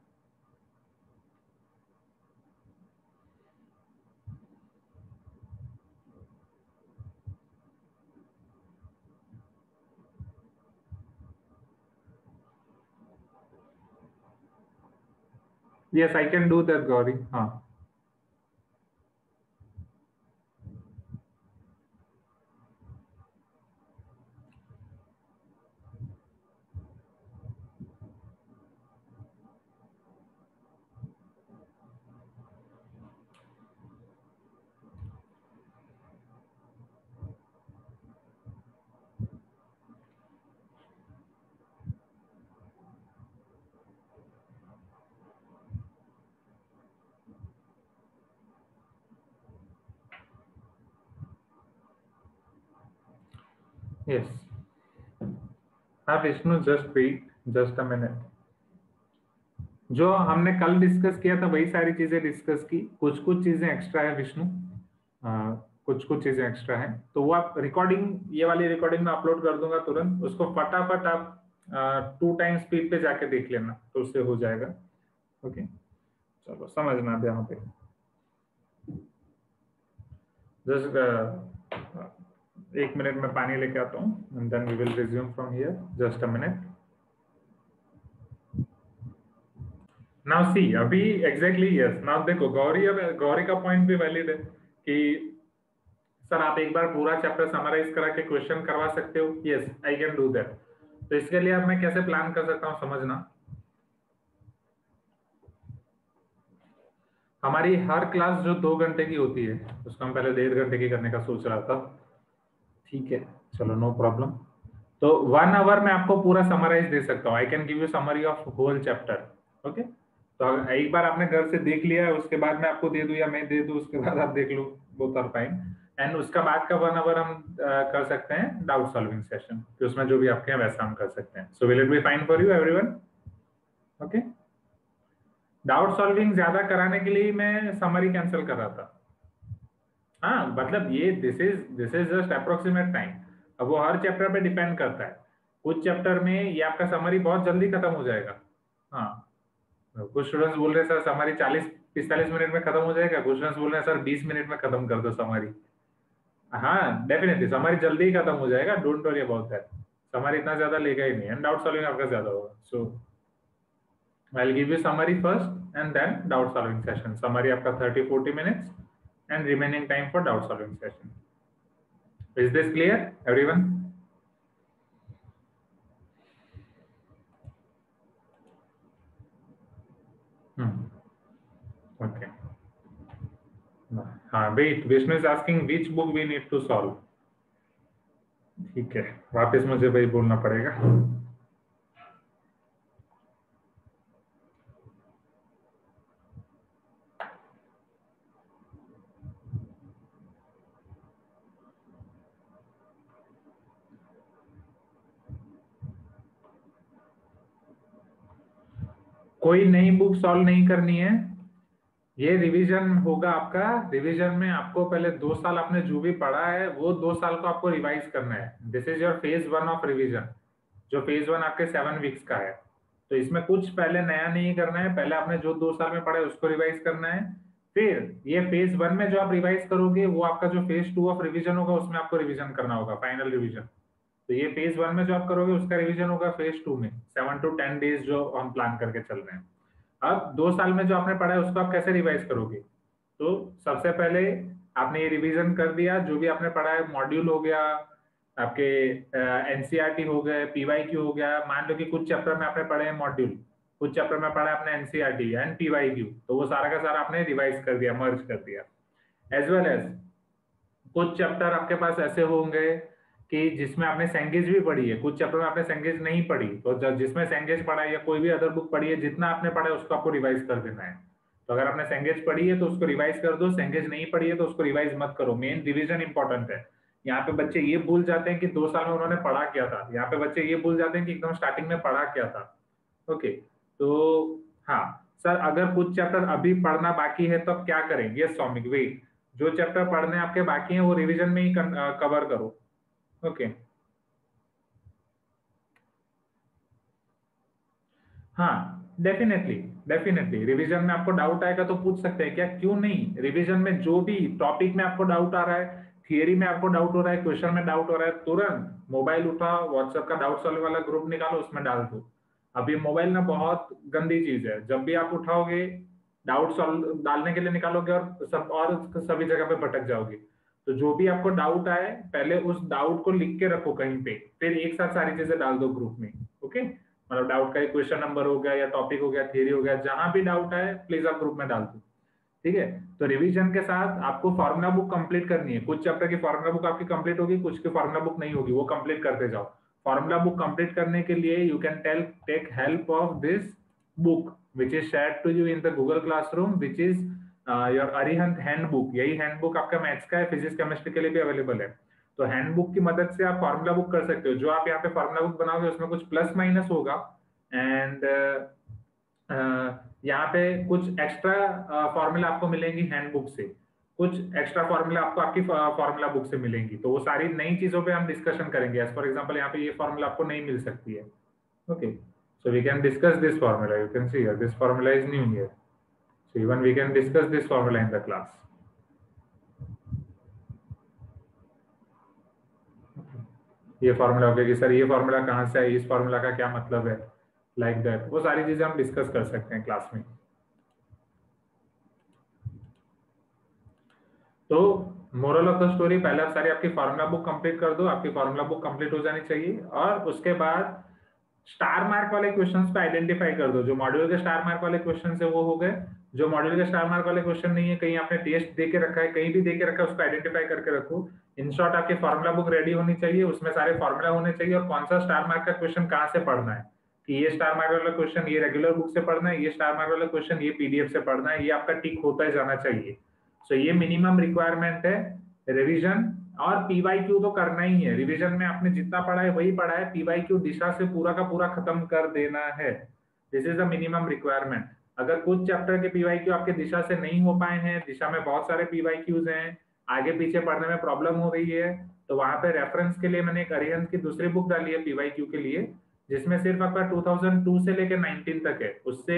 Yes, I can do that, Gauri. Huh. Yes हाँ Vishnu just wait just a minute जो हमने कल डिस्कस किया था, वही सारी चीज़ें डिस्कस की। कुछ कुछ चीज़ें एक्स्ट्रा है, विष्णु। कुछ कुछ चीज़ें एक्स्ट्रा है। तो वो आप रिकॉर्डिंग ये वाली रिकॉर्डिंग में अपलोड कर दूँगा तुरंत। उसको फटाफट आप टू टाइम स्पीड पे जाके देख लेना तो उससे हो जाएगा। ओके चलो समझना अब यहाँ पे। जस्ट एक मिनट में पानी लेके आता हूँ and then we will resume from here just a minute now see अभी एग्जैक्टली यस नाउ देखो, गौरी अब, गौरी का पॉइंट भी वैलिड है कि सर आप एक बार पूरा चैप्टर समराइज करा के क्वेश्चन करवा सकते हो? Yes I can do that तो इसके लिए अब मैं कैसे प्लान कर सकता हूँ समझना? हमारी हर क्लास जो दो घंटे की होती है, उसको हम पहले डेढ़ घंटे की करने का सोच रहा था। ठीक है, चलो नो प्रॉब्लम तो वन आवर में आपको पूरा समराइज दे सकता हूँ. I can give you summary of whole chapter okay तो एक बार आपने घर से देख लिया, उसके बाद मैं आपको दे दू या मैं दे दू, उसके बाद आप देख लो बोथ आर फाइन एंड उसका बाद का वन आवर हम कर सकते हैं डाउट सॉल्विंग सेशन कि उसमें जो भी आपके हैं वैसा हम कर सकते हैं. So will it be fine for you everyone okay doubt solving ज़्यादा कराने के लिए मैं समरी कैंसिल कर रहा था. हाँ मतलब ये this is this is just approximate time अब वो हर चैप्टर पे डिपेंड करता है। कुछ चैप्टर में ये आपका समरी बहुत जल्दी खत्म हो जाएगा। हाँ। कुछ स्टूडेंट्स बोल रहे हैं, सर हमारी 40 45 मिनट में खत्म हो जाएगा। कुछ स्टूडेंट्स बोल रहे हैं, सर 20 मिनट में खत्म कर दो समरी हाँ डेफिनेटली समरी जल्दी ही खत्म हो जाएगा। Don't worry about that summary इतना ज़्यादा लेगा ही नहीं। एंड डाउट सॉल्विंग आपका ज़्यादा होगा। So I give you summary first and then doubt solving session summary आपका 30 40 minutes and remaining time for doubt solving session is this clear everyone Hmm. Okay. हाँ wait Vishnu is asking which book we need to solve ठीक है, वापस मुझे वही बोलना पड़ेगा कोई नई बुक सॉल्व नहीं करनी है। ये रिवीजन होगा आपका। रिवीजन में आपको पहले दो साल आपने जो भी पढ़ा है, वो दो साल को आपको रिवाइज करना है। This is your phase one of revision जो फ़ेज़ वन आपके सेवन वीक्स का है। तो इसमें कुछ पहले नया नहीं करना है। पहले आपने जो दो साल में पढ़ा है, उसको रिवाइज करना है। फिर ये फ़ेज़ वन में जो आप रिवाइज करोगे, वो आपका जो फ़ेज़ टू ऑफ़ रिविजन होगा, उसमें आपको रिविजन करना होगा फाइनल रिविजन तो ये फ़ेज़ वन में जो आप करोगे, उसका रिविजन होगा फ़ेज़ टू में सेवन टू टेन डेज़ जो हम प्लान करके चल रहे हैं। अब दो साल में जो आपने पढ़ा है, उसको आप कैसे रिवाइज करोगे? तो सबसे पहले आपने ये रिवीजन कर दिया, जो भी आपने पढ़ा है मॉड्यूल हो गया, आपके एनसीआरटी हो गए पीवाई हो गया, मान लो कि कुछ चैप्टर में आपने पढ़े हैं मॉड्यूल कुछ चैप्टर में पढ़ा आपने एनसीआरटी एंड पीवाई क्यू तो वो सारा का सारा आपने रिवाइज कर दिया मर्ज कर दिया। एज वेल एज कुछ चैप्टर आपके पास ऐसे होंगे कि जिसमें आपने सेंगेज भी पढ़ी है, कुछ चैप्टर में आपने सेंगेज नहीं पढ़ी तो जिसमें सेंगेज पढ़ा है या कोई भी अदर बुक पढ़ी है, जितना आपने पढ़ा है, उसको आपको रिवाइज कर देना है। तो अगर आपने सेंगेज पढ़ी है तो उसको रिवाइज कर दो सेंगेज नहीं पढ़ी है तो उसको रिवाइज मत करो। मेन रिविजन इंपॉर्टेंट है। यहाँ पे बच्चे ये भूल जाते हैं कि दो साल में उन्होंने पढ़ा क्या था। यहाँ पे बच्चे ये भूल जाते हैं कि एकदम स्टार्टिंग में पढ़ा क्या था। ओके तो हाँ सर अगर कुछ चैप्टर अभी पढ़ना बाकी है तो क्या करें ये सौमिक वेट जो चैप्टर पढ़ने आपके बाकी हैं, वो रिवीजन में ही कवर करो। ओके। हाँ डेफिनेटली डेफिनेटली रिवीजन में आपको डाउट आएगा तो पूछ सकते हैं, क्या क्यों नहीं? रिवीजन में जो भी टॉपिक में आपको डाउट आ रहा है थियरी में आपको डाउट हो रहा है क्वेश्चन में डाउट हो रहा है, तुरंत मोबाइल उठा व्हाट्सएप का डाउट सॉल्व वाला ग्रुप निकालो, उसमें डाल दो। अभी मोबाइल ना बहुत गंदी चीज़ है। जब भी आप उठाओगे डाउट सॉल्व डालने के लिए निकालोगे और सब, और सभी जगह पे भटक जाओगे। तो जो भी आपको डाउट आए, पहले उस डाउट को लिख के रखो कहीं पे। फिर एक साथ सारी चीज़ें डाल दो ग्रुप में ओके मतलब डाउट का क्वेश्चन नंबर हो गया या टॉपिक हो गया थियरी हो गया, जहाँ भी डाउट आए प्लीज़ आप ग्रुप में डाल दो, ठीक है? तो रिवीजन के साथ आपको फॉर्मुला बुक कंप्लीट करनी है। कुछ चैप्टर की फॉर्मुला बुक आपकी कंप्लीट होगी, कुछ की फॉर्मुला बुक नहीं होगी, वो कंप्लीट करते जाओ। फॉर्मुला बुक कंप्लीट करने के लिए you can tell take help of this book which is share to you in the Google classroom which is your Arihant handbook यही हैंडबुक आपका मैथ्स का है फिजिक्स केमिस्ट्री के लिए भी अवेलेबल है। तो हैंडबुक की मदद से आप फॉर्मूला बुक कर सकते हो। जो आप यहाँ पे फॉर्मूला बुक बनाओगे, उसमें कुछ प्लस माइनस होगा। एंड यहाँ पे कुछ एक्स्ट्रा फॉर्मूला आपको मिलेंगी हैंडबुक से। कुछ एक्स्ट्रा फॉर्मूला आपको आपकी फॉर्मूला बुक से मिलेंगी। तो वो सारी नई चीज़ों पे हम डिस्कशन करेंगे। एज फॉर एग्जांपल यहाँ पे ये फॉर्मूला आपको नहीं मिल सकती है। Okay so we can discuss this formula you can see this formula is new here so even we can discuss this formula in the class ये फॉर्मूला हो गया कि सर, ये फॉर्मूला कहाँ से है इस फॉर्मूला का क्या मतलब है? लाइक like दैट वो सारी चीज़ें हम डिस्कस कर सकते हैं क्लास में. तो मोरल ऑफ़ द स्टोरी पहले आप सारी आपकी फॉर्मूला बुक कंप्लीट कर दो, आपकी फॉर्मूला बुक कंप्लीट हो जानी चाहिए, और उसके बाद स्टार मार्क वाले क्वेश्चंस पे आइडेंटिफाई कर दो. जो मॉड्यूल के स्टार मार्क वाले क्वेश्चन है, वो हो गए. जो मॉड्यूल के स्टार मार्क वाले क्वेश्चन नहीं है कहीं आपने टेस्ट दे के रखा है कहीं भी दे के रखा है उसको आइडेंटिफाई करके रखो। इन शॉर्ट आपकी फॉर्मुला बुक रेडी होनी चाहिए उसमें सारे फॉर्मुला होने चाहिए और कौन सा स्टार मार्क का क्वेश्चन कहाँ से पढ़ना है? कि ये स्टार मार्क वाला क्वेश्चन ये रेगुलर बुक से पढ़ना है ये स्टार मार्क वाला क्वेश्चन ये पीडीएफ से पढ़ना है ये आपका टिक होता ही जाना चाहिए। सो so, ये मिनिमम रिक्वायरमेंट है रिविजन और पीवाई क्यू तो करना ही है। रिविजन में आपने जितना पढ़ा है वही पढ़ा है। पीवाई क्यू दिशा से पूरा का पूरा खत्म कर देना है। This is the minimum requirement अगर कुछ चैप्टर के पीवाई क्यू आपके दिशा से नहीं हो पाए हैं, दिशा में बहुत सारे पीवाई क्यूज हैं, आगे पीछे पढ़ने में प्रॉब्लम हो रही है तो वहाँ पे रेफरेंस के लिए मैंने एक अरिहंत की दूसरी बुक डाली है पीवाई क्यू के लिए, जिसमें सिर्फ़ आपका 2002 से लेकर 19 तक है। उससे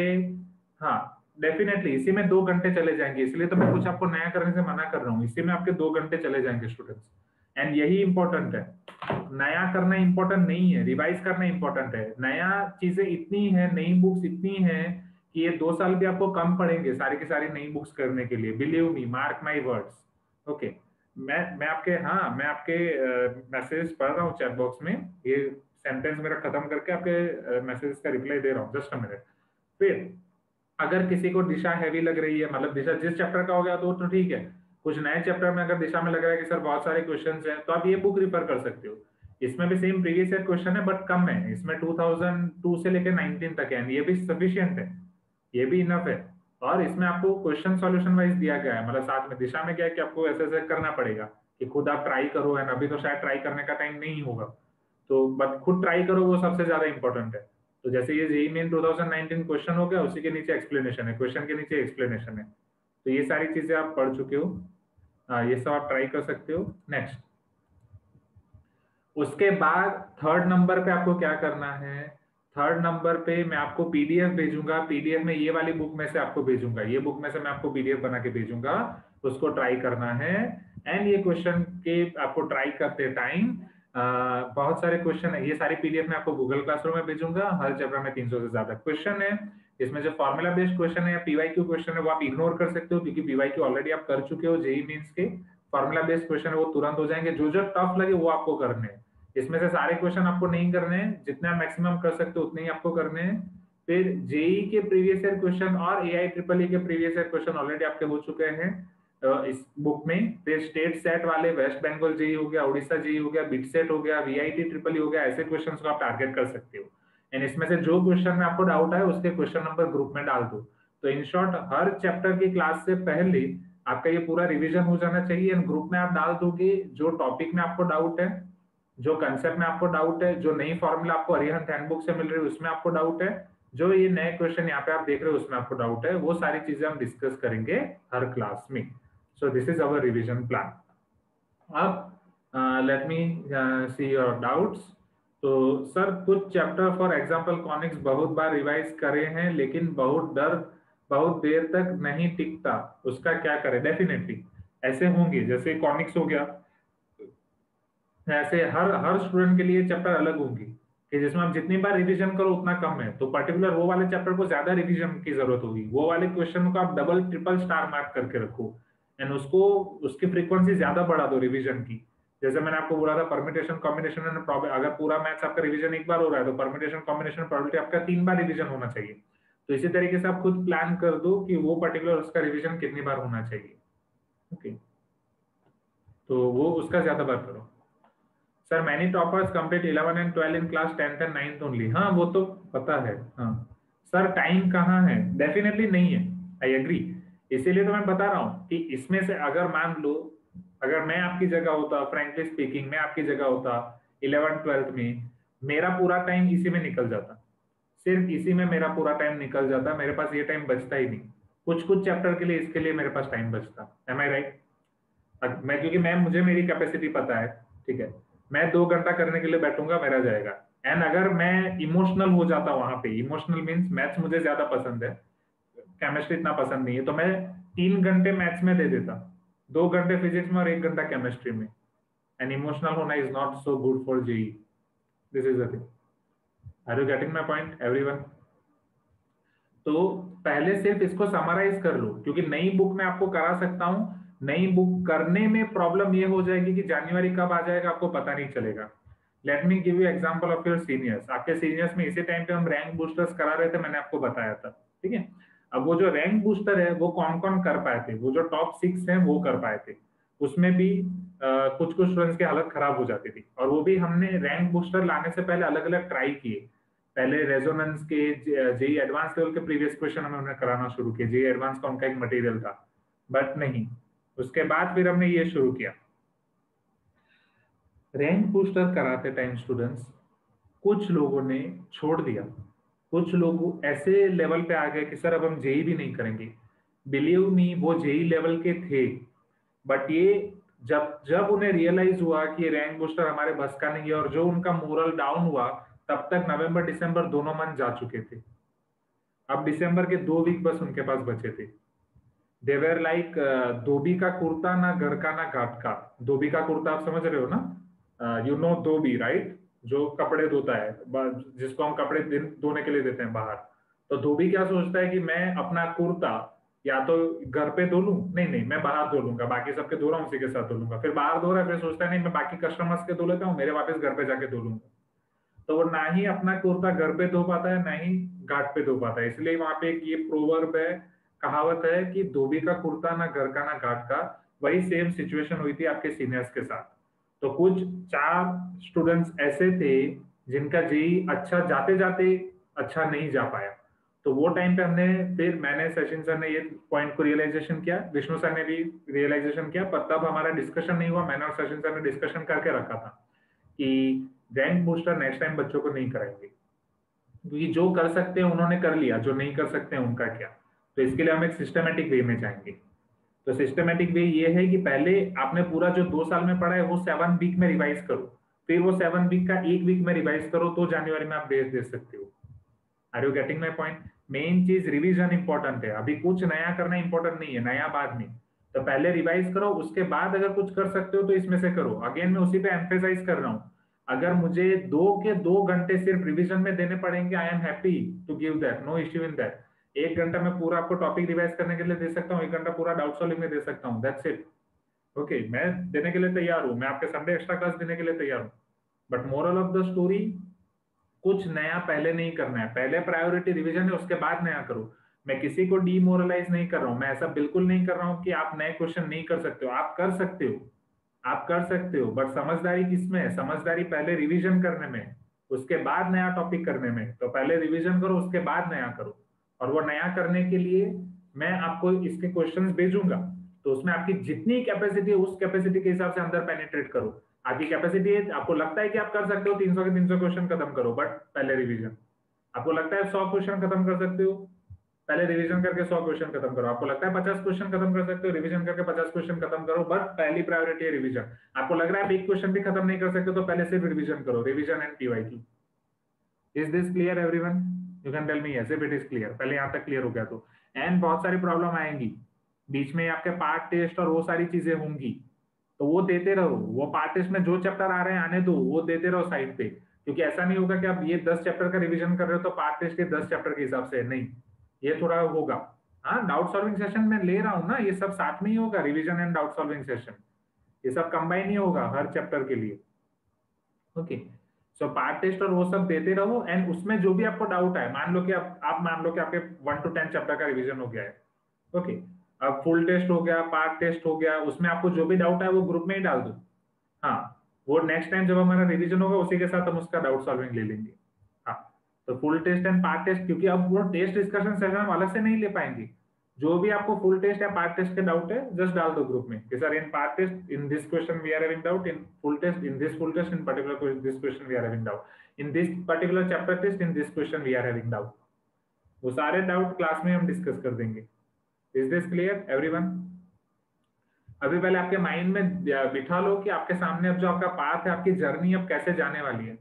हाँ डेफिनेटली इसी में दो घंटे चले जाएँगे, इसलिए तो मैं कुछ आपको नया करने से मना कर रहा हूँ। इसी में आपके दो घंटे चले जाएँगे स्टूडेंट्स एंड यही इंपॉर्टेंट है। नया करना इंपॉर्टेंट नहीं है रिवाइज करना इंपॉर्टेंट है। नया चीज़ें इतनी है, नई बुक्स इतनी है कि ये दो साल भी आपको कम पड़ेंगे सारी की सारी नई बुक्स करने के लिए। Believe me mark my words okay मैं मैं आपके हाँ मैं आपके मैसेज पढ़ रहा हूँ चैट बॉक्स में। ये सेंटेंस मेरा खत्म करके आपके मैसेज का रिप्लाई दे रहा हूँ। जस्ट मिनट फिर, अगर किसी को दिशा हैवी लग रही है मतलब दिशा, जिस चैप्टर का हो गया तो तो ठीक है। कुछ नए चैप्टर में अगर दिशा में लग रहा है कि सर बहुत सारे क्वेश्चन हैं तो आप ये बुक रिफर कर सकते हो। इसमें भी सेम प्रीवियस ईयर क्वेश्चन है बट कम है। इसमें 2002 से लेकर 19 तक है। ये भी सफिशियंट है। ये भी इनफ है। और इसमें आपको क्वेश्चन सॉल्यूशन वाइज दिया गया है। मतलब साथ में दिशा में क्या है कि आपको ऐसे ऐसे करना पड़ेगा कि खुद आप ट्राई करो एंड अभी तो शायद ट्राई करने का टाइम नहीं होगा। तो बट खुद ट्राई करो वो सबसे ज़्यादा इंपॉर्टेंट है। तो जैसे ये जेई मेन 2019 क्वेश्चन हो गया, उसी के नीचे एक्सप्लेनेशन है। क्वेश्चन के नीचे एक्सप्लेनेशन है। तो ये सारी चीज़ें आप पढ़ चुके हो। ये सब आप ट्राई कर सकते हो। नेक्स्ट उसके बाद थर्ड नंबर पे आपको क्या करना है? थर्ड नंबर पे मैं आपको पीडीएफ भेजूँगा। पीडीएफ में ये वाली बुक में से आपको भेजूँगा। ये बुक में से मैं आपको पीडीएफ बना के भेजूँगा। उसको ट्राई करना है। एंड ये क्वेश्चन के आपको ट्राई करते टाइम बहुत सारे क्वेश्चन है। ये सारी पीडीएफ में आपको गूगल क्लासरूम में भेजूँगा। हर चैप्टर में 300 से ज़्यादा क्वेश्चन है। इसमें जो फॉर्मुला बेस्ड क्वेश्चन है या पीवाईक्यू क्वेश्चन है, वो आप इग्नोर कर सकते हो क्योंकि पीवाईक्यू ऑलरेडी आप कर चुके हो। जेई मीन्स के फॉर्मुला बेस्ड क्वेश्चन है, वो तुरंत हो जाएँगे। जो जो टफ लगे, वो आपको करने हैं। इसमें से सारे क्वेश्चन आपको नहीं करने हैं। जितना मैक्सिमम कर सकते हो, उतने ही आपको करने हैं। फिर जेई के प्रीवियस ईयर क्वेश्चन और ए आई ट्रिपल ई के प्रीवियस ईयर क्वेश्चन ऑलरेडी आपके हो चुके हैं इस बुक में। फिर स्टेट सेट वाले वेस्ट बंगाल जेई हो गया उड़ीसा जेई हो गया बिट सेट हो गया वीआईटी ट्रिपल ई हो गया, ऐसे क्वेश्चन को आप टारगेट कर सकते हो। एंड इसमें से जो क्वेश्चन में आपको डाउट है उसके क्वेश्चन नंबर ग्रुप में डाल दो। तो इन शॉर्ट हर चैप्टर की क्लास से पहले आपका ये पूरा रिविजन हो जाना चाहिए। एंड ग्रुप में आप डाल दोगे, जो टॉपिक में आपको डाउट है जो कंसेप्ट में आपको डाउट है, जो नई फॉर्मूला आपको अरिहंत हैंडबुक से मिल रही है, उसमें आपको डाउट है। जो ये नए क्वेश्चन यहाँ पे आप देख रहे हो, उसमें आपको डाउट है। वो सारी चीज़ें हम डिस्कस करेंगे हर क्लास में। So this is our revision plan अब let me see your doubts तो सर कुछ चैप्टर फॉर एग्जांपल कॉनिक्स बहुत बार रिवाइज करे हैं, लेकिन बहुत डर, बहुत देर तक नहीं टिकता। उसका क्या करें? डेफिनेटली ऐसे होंगे, जैसे कॉनिक्स हो गया। ऐसे हर हर स्टूडेंट के लिए चैप्टर अलग होंगे, कि जिसमें आप जितनी बार रिवीजन करो, उतना कम है। तो पर्टिकुलर वो वाले चैप्टर को ज़्यादा रिवीजन की ज़रूरत होगी। वो वाले क्वेश्चन को आप डबल ट्रिपल स्टार मार्क करके रखो। एंड उसको, उसकी फ्रीक्वेंसी ज़्यादा बढ़ा दो रिवीजन की। जैसे मैंने आपको बोला था परमिटेशन कॉम्बिनेशन एंड अगर पूरा मैथ्स आपका रिवीजन एक बार हो रहा है तो परमिटेशन कॉम्बिनेशन प्रोबेबिलिटी आपका तीन बार रिवीजन होना चाहिए। तो इसी तरीके से आप खुद प्लान कर दो कि वो पर्टिकुलर उसका रिवीजन कितनी बार होना चाहिए। Okay okay. तो वो उसका ज़्यादा बार करो। Sir many toppers complete eleven and twelve in class tenth and ninth only हाँ वो तो पता है। हाँ। सर टाइम कहाँ है? डेफिनेटली नहीं है। आई एग्री इसीलिए तो मैं बता रहा हूँ कि इसमें से अगर मान लो, अगर मैं आपकी जगह होता फ्रेंकली स्पीकिंग मैं आपकी जगह होता इलेवन ट्वेल्थ में, मेरा पूरा टाइम इसी में निकल जाता। सिर्फ़ इसी में मेरा पूरा टाइम निकल जाता, मेरे पास ये टाइम बचता ही नहीं। कुछ कुछ चैप्टर के लिए इसके लिए मेरे पास टाइम बचता। एम आई राइट मैं, क्योंकि मैं मुझे मेरी कैपेसिटी पता है, ठीक है? मैं दो घंटा करने के लिए बैठूँगा, मेरा जाएगा। एंड अगर मैं इमोशनल हो जाता वहाँ पे इमोशनल मीन्स मैथ्स मुझे ज़्यादा पसंद है केमिस्ट्री इतना पसंद नहीं है तो मैं तीन घंटे मैथ्स में दे देता। दो घंटे फिजिक्स में और एक घंटा केमिस्ट्री में। एंड इमोशनल होना is not so good for JEE this is thing are you getting my point everyone तो पहले सिर्फ़ इसको समराइज कर लो, क्योंकि नई बुक में आपको करा सकता हूँ नई बुक करने में प्रॉब्लम ये हो जाएगी कि जनवरी कब आ जाएगा आपको पता नहीं चलेगा। Let me give you example of your seniors आपके सीनियर्स में इसी टाइम पे हम रैंक बूस्टर्स करा रहे थे मैंने आपको बताया था। ठीक है? अब वो जो रैंक बूस्टर है वो कौन कौन कर पाए थे? वो जो टॉप सिक्स है वो कर पाए थे। उसमें भी आ, कुछ कुछ स्टूडेंट्स की हालत खराब हो जाती थी। और वो भी हमने रैंक बूस्टर लाने से पहले अलग अलग ट्राई किए। पहले रेजोनेंस के जेई एडवांस लेवल के प्रीवियस क्वेश्चन हमें उन्हें कराना शुरू किया जेई एडवांस का उनका एक मटेरियल था। बट नहीं। उसके बाद फिर हमने ये शुरू किया। रैंक बूस्टर कराते टाइम स्टूडेंट्स कुछ लोगों ने छोड़ दिया। कुछ लोग ऐसे लेवल पे आ गए कि सर अब हम जेई भी नहीं करेंगे। बिलीव मी वो जेई लेवल के थे। बट ये जब जब उन्हें रियलाइज़ हुआ कि रैंक बूस्टर हमारे बस का नहीं है और जो उनका मोरल डाउन हुआ, तब तक नवंबर दिसंबर दोनों मंथ जा चुके थे। अब दिसंबर के दो वीक बस उनके पास बचे थे। देवर लाइक धोबी का कुर्ता ना घर का ना घाट का। धोबी का कुर्ता आप समझ रहे हो ना? यू नो धोबी राइट जो कपड़े धोता है जिसको हम कपड़े धोने के लिए देते हैं बाहर। तो धोबी क्या सोचता है कि मैं अपना कुर्ता या तो घर पे धो लू? नहीं नहीं, मैं बाहर धो लूँगा, बाकी सबके धो रहा हूँ, उसी के साथ धो लूँगा। फिर बाहर धो रहा है, फिर सोचता है, नहीं, मैं बाकी कस्टमर्स के धो लेता हूँ, मेरे वापस घर पे जाके धो लूँगा। तो वो ना ही अपना कुर्ता घर पे धो पाता है, ना ही घाट पे धो पाता है। इसलिए वहाँ पे एक ये प्रोवर्ब है कहावत है कि धोबी का कुर्ता ना घर का ना घाट का, वही सेम सिचुएशन हुई थी आपके सीनियर्स के साथ। तो कुछ चार स्टूडेंट्स ऐसे थे जिनका जी अच्छा जाते जाते अच्छा नहीं जा पाया। तो वो टाइम पे हमने फिर मैंने सचिन सर ने ये पॉइंट को रियलाइजेशन किया, विष्णु सर ने भी रियलाइजेशन किया, पर तब हमारा डिस्कशन नहीं हुआ। मैंने और सचिन सर ने डिस्कशन करके रखा था कि रैंक बूस्टर नेक्स्ट टाइम बच्चों को नहीं कराएँगे। क्योंकि जो कर सकते हैं उन्होंने कर लिया, जो नहीं कर सकते हैं उनका क्या? तो इसके लिए हम एक सिस्टमेटिक वे में जाएँगे। तो सिस्टमेटिक वे ये है कि पहले आपने पूरा जो दो साल में पढ़ा है, वो सेवन वीक में रिवाइज करो। फिर वो सेवन वीक का एक वीक में रिवाइज करो तो जनवरी में आप बेस दे सकते हो। Are you getting my point main cheese revision important है। अभी कुछ नया करना इंपॉर्टेंट नहीं है, नया बाद में। तो पहले रिवाइज करो, उसके बाद अगर कुछ कर सकते हो तो इसमें से करो। अगेन मैं उसी पे एम्फेसाइज कर रहा हूँ। अगर मुझे दो के दो घंटे सिर्फ़ रिविजन में देने पड़ेंगे I am happy to give that no issue in that एक घंटा मैं पूरा आपको टॉपिक रिवाइज करने के लिए दे सकता हूँ, एक घंटा पूरा डाउट सॉल्विंग में दे सकता हूँ दैट्स इट ओके मैं देने के लिए तैयार हूँ, मैं आपके संडे एक्स्ट्रा क्लास देने के लिए तैयार हूँ. But moral of the story कुछ नया पहले नहीं करना है, पहले प्रायोरिटी रिविजन है, उसके बाद नया करो. मैं किसी को डीमोरलाइज नहीं कर रहा हूँ, मैं ऐसा बिल्कुल नहीं कर रहा हूँ कि आप नए क्वेश्चन नहीं कर सकते हो. आप कर सकते हो, आप कर सकते हो बट समझदारी किसमें है? समझदारी पहले रिविजन करने में, उसके बाद नया टॉपिक करने में. तो पहले रिविजन करो, उसके बाद नया करो. और वो नया करने के लिए मैं आपको इसके क्वेश्चन भेजूँगा। तो उसमें आपकी जितनी कैपेसिटी है, उस कैपेसिटी के हिसाब से अंदर पेनिट्रेट करो। आपकी कैपेसिटी है, आपको लगता है कि आप कर सकते हो 300 के 300 क्वेश्चन खत्म करो बट पहले रिवीजन आपको लगता है 100 क्वेश्चन खत्म कर सकते हो? पहले रिवीजन करके 100 क्वेश्चन खत्म करो। आपको लगता है 50 क्वेश्चन खत्म कर सकते हो? रिवीजन करके 50 क्वेश्चन खत्म करो बट पहली प्रायोरिटी है रिवीजन आपको लग रहा है एक क्वेश्चन भी खत्म नहीं कर सकते तो पहले सिर्फ़ रिवीजन करो। Revision and PYQ is this clear everyone you can tell me yes if it is clear पहले यहाँ तक क्लियर हो गया तो। एंड बहुत सारी प्रॉब्लम आएँगी। बीच में आपके पार्ट टेस्ट और वो सारी चीज़ें होंगी। तो वो देते रहो। वो पार्ट टेस्ट में जो चैप्टर आ रहे हैं, आने दो। वो देते रहो साइड पे। क्योंकि ऐसा नहीं होगा कि आप ये दस चैप्टर का रिविजन कर रहे हो तो पार्ट टेस्ट के दस चैप्टर के हिसाब से। नहीं। ये थोड़ा होगा। हाँ डाउट सॉल्विंग सेशन में ले रहा हूँ ना। ये सब साथ में ही होगा revision and doubt solving session ये सब कंबाइन ही होगा हर चैप्टर के लिए। Okay okay. So part test और वो सब देते रहो एंड उसमें जो भी आपको डाउट है मान लो कि आप, आप मान लो कि आपके वन टू टेन चैप्टर का रिविजन हो गया है। Okay okay. अब फुल टेस्ट हो गया पार्ट टेस्ट हो गया उसमें आपको जो भी डाउट है वो ग्रुप में ही डाल दो। हाँ वो नेक्स्ट टाइम जब हमारा रिविजन होगा उसी के साथ हम उसका डाउट सॉल्विंग ले लेंगे। हाँ तो full test and part test क्योंकि अब वो टेस्ट डिस्कशन सेशन हम अलग से नहीं ले पाएँगे। जो भी आपको फुल टेस्ट या पार्ट टेस्ट के डाउट है जस्ट डाल दो ग्रुप में। कि sir in part test in this question we are having doubt in full test in this full test in particular this question we are having doubt in this particular chapter test in this question we are having doubt वो सारे doubt class में हम discuss कर देंगे। Is this clear everyone अभी पहले आपके mind में बिठा लो कि आपके सामने अब जो आपका पाथ है, आपकी जर्नी अब कैसे जाने वाली है।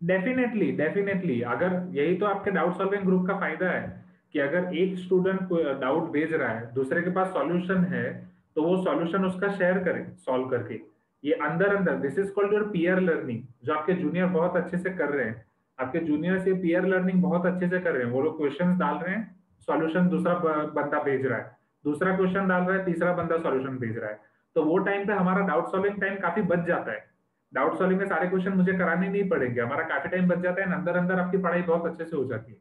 डेफिनेटली डेफिनेटली अगर यही तो आपके डाउट सॉल्विंग ग्रुप का फ़ायदा है। कि अगर एक स्टूडेंट को डाउट भेज रहा है, दूसरे के पास सॉल्यूशन है तो वो सॉल्यूशन उसका शेयर करे सॉल्व करके। ये अंदर अंदर this is called your peer learning जो आपके जूनियर बहुत अच्छे से कर रहे हैं। आपके जूनियर से पियर लर्निंग बहुत अच्छे से कर रहे हैं। वो लोग क्वेश्चन डाल रहे हैं सॉल्यूशन दूसरा बंदा भेज रहा है। दूसरा क्वेश्चन डाल रहा है, तीसरा बंदा सॉल्यूशन भेज रहा है। तो वो टाइम पे हमारा डाउट सॉल्विंग टाइम काफ़ी बच जाता है। डाउट सॉल्विंग में सारे क्वेश्चन मुझे कराने नहीं पड़ेंगे। हमारा काफ़ी टाइम बच जाता है अंदर अंदर आपकी पढ़ाई बहुत अच्छे से हो जाती है।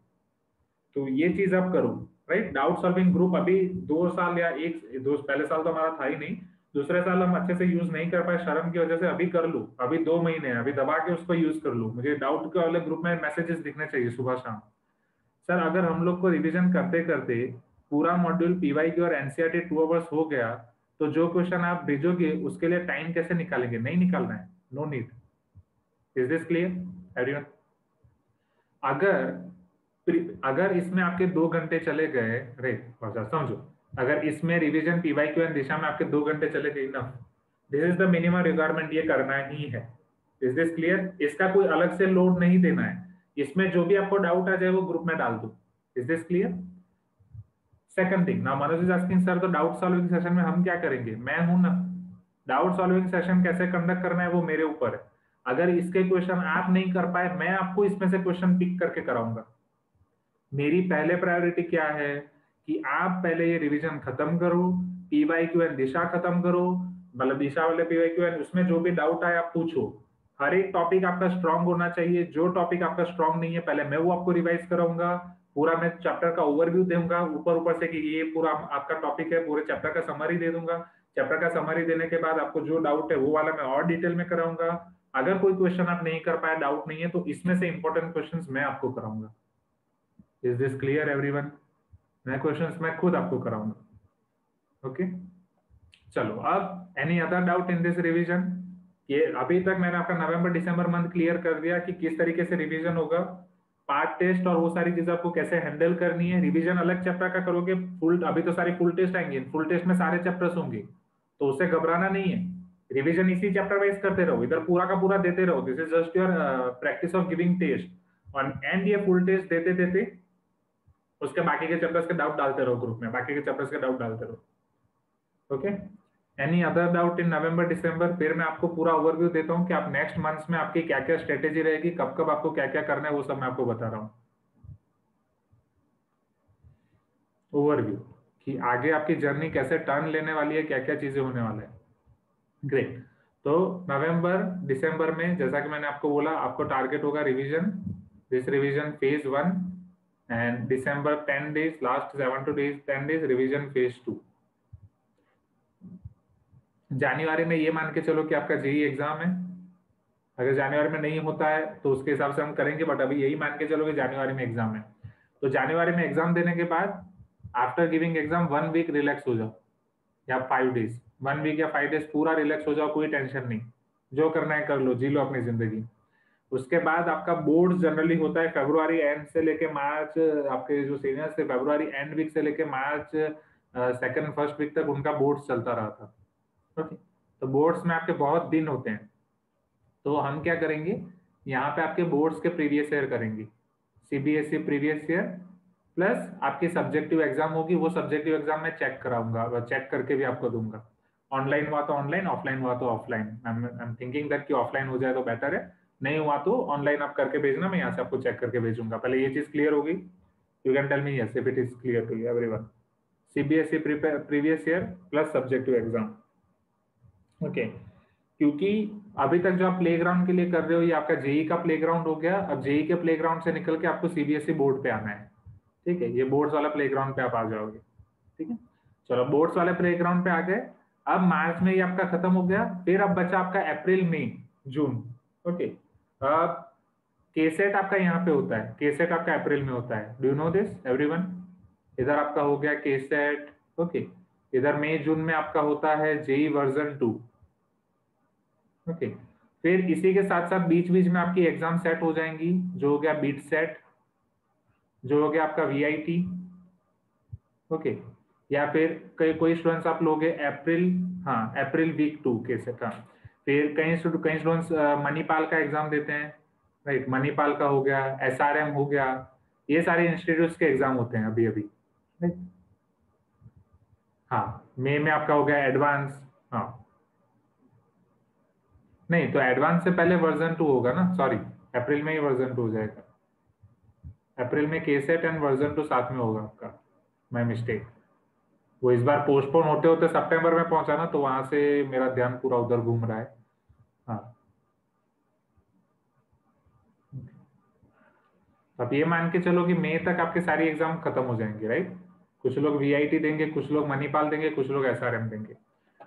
तो ये चीज़ आप करो राइट डाउट सॉल्विंग ग्रुप अभी दो साल या एक, दो, पहले साल तो हमारा था ही नहीं। दूसरे साल हम अच्छे से यूज़ नहीं कर पाए, शर्म की वजह से अभी कर लू। अभी दो महीने अभी दबा के उसको यूज़ कर लू। मुझे डाउट के वाले ग्रुप में मैसेजेस दिखने चाहिए सुबह शाम। सर अगर हम लोग को रिविजन करते करते पूरा मॉड्यूल पीवाई की और एनसीआरटी टू आवर्स हो गया तो जो क्वेश्चन आप भेजोगे, उसके लिए टाइम कैसे निकालेंगे? नहीं निकालना है। No need is this clear everyone अगर अगर इसमें आपके दो घंटे चले गए, रे समझो। अगर इसमें revision PY Q and Disha में आपके दो घंटे चले गए enough this is the minimum requirement ये करना ही है। इज़ दिस क्लियर इसका कोई अलग से लोड नहीं देना है। इसमें जो भी आपको डाउट आ जाए, वो ग्रुप में डाल दो। Is this clear second thing ना मनोज इज़ आस्किंग सर तो डाउट सॉल्विंग सेशन में हम क्या करेंगे? मैं हूँ ना। डाउट सॉल्विंग सेशन कैसे कंडक्ट करना है, वो मेरे ऊपर है। अगर इसके क्वेश्चन आप नहीं कर पाए, मैं आपको इसमें से क्वेश्चन पिक करके कराऊँगा। मेरी पहले प्रायोरिटी क्या है कि आप पहले ये रिवीजन खत्म करो पीवाई क्यू एन दिशा खत्म करो मतलब दिशा वाले पीवाई क्यू एन उसमें जो भी डाउट आए आप पूछो। हर एक टॉपिक आपका स्ट्रांग होना चाहिए। जो टॉपिक आपका स्ट्रांग नहीं है, पहले मैं वो आपको रिवाइज कराऊँगा, पूरा मैं चैप्टर का ओवरव्यू दूँगा, ऊपर ऊपर से कि ये पूरा आपका टॉपिक है, पूरे चैप्टर का समरी दे दूँगा। चैप्टर का समरी देने के बाद आपको जो डाउट है, वो वाला मैं और डिटेल में कराऊँगा। अगर कोई क्वेश्चन आप नहीं कर पाए डाउट नहीं है तो इसमें से इंपॉर्टेंट क्वेश्चन मैं आपको कराऊँगा। इज़ दिस क्लियर एवरीवन मैं क्वेश्चंस मैं खुद आपको कराऊँगा। Okay okay? चलो, अब any other doubt in this revision ये अभी तक मैंने आपका नवंबर दिसंबर मंथ क्लियर कर दिया कि किस तरीके से रिवीजन होगा। पार्ट टेस्ट और वो सारी चीज़ें आपको कैसे हैंडल करनी है। रिवीजन अलग चैप्टर का करोगे फुल अभी तो सारी फुल टेस्ट आएँगे। फुल टेस्ट में सारे चैप्टर्स होंगे। तो उससे घबराना नहीं है। रिवीजन इसी चैप्टर वाइज करते रहो। इधर पूरा का पूरा देते रहो। This is just your practice of giving test और एंड ये फुल टेस्ट देते देते उसके बाकी के चैप्टर्स के डाउट डालते रहो ग्रुप में, बाकी के चैप्टर्स के डाउट डालते रहो। Okay any other doubt in November December फिर मैं आपको पूरा ओवरव्यू देता हूँ कि आप नेक्स्ट मंथ्स में आपकी क्या क्या स्ट्रेटेजी रहेगी कब कब आपको क्या क्या करना है, वो सब मैं आपको बता रहा हूँ। ओवरव्यू कि आगे आपकी जर्नी कैसे टर्न लेने वाली है क्या क्या चीज़ें होने वाला है। ग्रेट तो नवंबर दिसंबर में जैसा कि मैंने आपको बोला, आपको टारगेट होगा revision this revision phase one and December ten days last seven to days ten days revision phase two जनवरी में ये मान के चलो कि आपका जेई एग्ज़ाम है। अगर जनवरी में नहीं होता है तो उसके हिसाब से हम करेंगे बट अभी यही मान के चलो कि जनवरी में एग्ज़ाम है। तो जनवरी में एग्ज़ाम देने के बाद after giving exam one week relax हो जाओ। या फाइव डेज़ वन वीक या फाइव डेज़ पूरा रिलैक्स हो जाओ, कोई टेंशन नहीं। जो करना है कर लो, जी लो अपनी ज़िंदगी। उसके बाद आपका बोर्ड जनरली होता है फेब्रुआरी एंड से लेके मार्च आपके जो सीनियर्स थे फेब्रुआरी एंड वीक से लेके मार्च सेकंड फ़र्स्ट वीक तक उनका बोर्ड चलता रहा था। ओके तो बोर्ड्स में आपके बहुत दिन होते हैं। तो हम क्या करेंगे? यहाँ पे आपके बोर्ड्स के प्रीवियस ईयर करेंगे। सीबीएसई प्रीवियस ईयर प्लस आपकी सब्जेक्टिव एग्ज़ाम होगी, वो सब्जेक्टिव एग्ज़ाम में चेक कराऊँगा। चेक करके भी आपको दूँगा। ऑनलाइन हुआ तो ऑनलाइन ऑफलाइन हुआ तो offline I am thinking that कि ऑफलाइन हो जाए तो बेटर है। नहीं हुआ तो ऑनलाइन आप करके भेजना, मैं यहाँ से आपको चेक करके भेजूँगा। पहले ये चीज़ क्लियर होगी। You can tell me yes if it is clear to you everyone CBSE previous year plus subjective exam okay क्योंकि अभी तक जो आप प्ले ग्राउंड के लिए कर रहे हो, ये आपका जेई का प्ले ग्राउंड हो गया। अब जेई के प्ले ग्राउंड से निकल के आपको सीबीएसई बोर्ड पे आना है। ठीक है? ये बोर्ड्स वाला प्ले ग्राउंड पे आप आ जाओगे। ठीक है? चलो बोर्ड्स वाले प्ले ग्राउंड पे आ गए। अब मार्च में ये आपका खत्म हो गया। फिर अब बचा आपका अप्रैल मई जून ओके अब केसेट आपका यहाँ पे होता है। केसेट आपका अप्रैल में होता है। डू नो दिस एवरीवन इधर आपका हो गया के सेट ओके इधर मई जून में आपका होता है जेई वर्जन टू ओके फिर इसी के साथ साथ बीच बीच में आपकी एग्ज़ाम सेट हो जाएँगी। जो हो गया बीट सेट जो हो गया आपका वी आई ओके या फिर कई, कोई स्टूडेंट्स आप लोगे अप्रैल हाँ अप्रैल वीक टू के सेट हाँ। फिर कई कई स्टूडेंट्स मणिपाल का एग्ज़ाम देते हैं। राइट मणिपाल का हो गया एसआरएम हो गया, ये सारे इंस्टीट्यूट के एग्ज़ाम होते हैं अभी अभी। हाँ मई में आपका हो गया एडवांस हाँ। नहीं तो एडवांस से पहले वर्जन टू होगा ना सॉरी अप्रैल में ही वर्जन टू हो जाएगा। अप्रैल में के सेट एंड वर्जन टू साथ में होगा आपका माई मिस्टेक वो इस बार पोस्टपोन होते होते सितंबर में पहुँचा ना तो वहाँ से मेरा ध्यान पूरा उधर घूम रहा है। हाँ। अब ये मान के चलो कि मई तक आपके सारी एग्ज़ाम खत्म हो जाएँगे राइट कुछ लोग वीआईटी देंगे, कुछ लोग मणिपाल देंगे, कुछ लोग एसआरएम देंगे।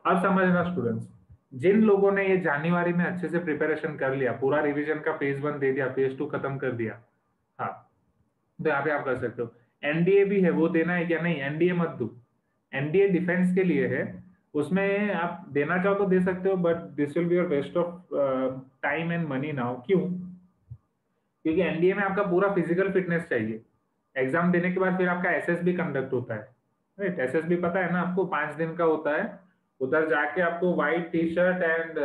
अब समझना स्टूडेंट्स जिन लोगों ने ये जनवरी में अच्छे से प्रिपरेशन कर लिया, पूरा रिवीजन का फ़ेज़ वन दे दिया फ़ेज़ टू खत्म कर दिया हाँ तो यहाँ पे आप कर सकते हो। एनडीए भी है, वो देना है क्या नहीं? एनडीए मत दो। एनडीए डिफेंस के लिए है, उसमें आप देना चाहो तो दे सकते हो but this will be your waste of time and money now क्यों? क्योंकि एनडीए में आपका पूरा फ़िज़िकल फिटनेस चाहिए। एग्ज़ाम देने के बाद फिर आपका एस भी कंडक्ट होता है। राइट एस भी पता है ना आपको, पाँच दिन का होता है। उधर जाके आपको white T shirt and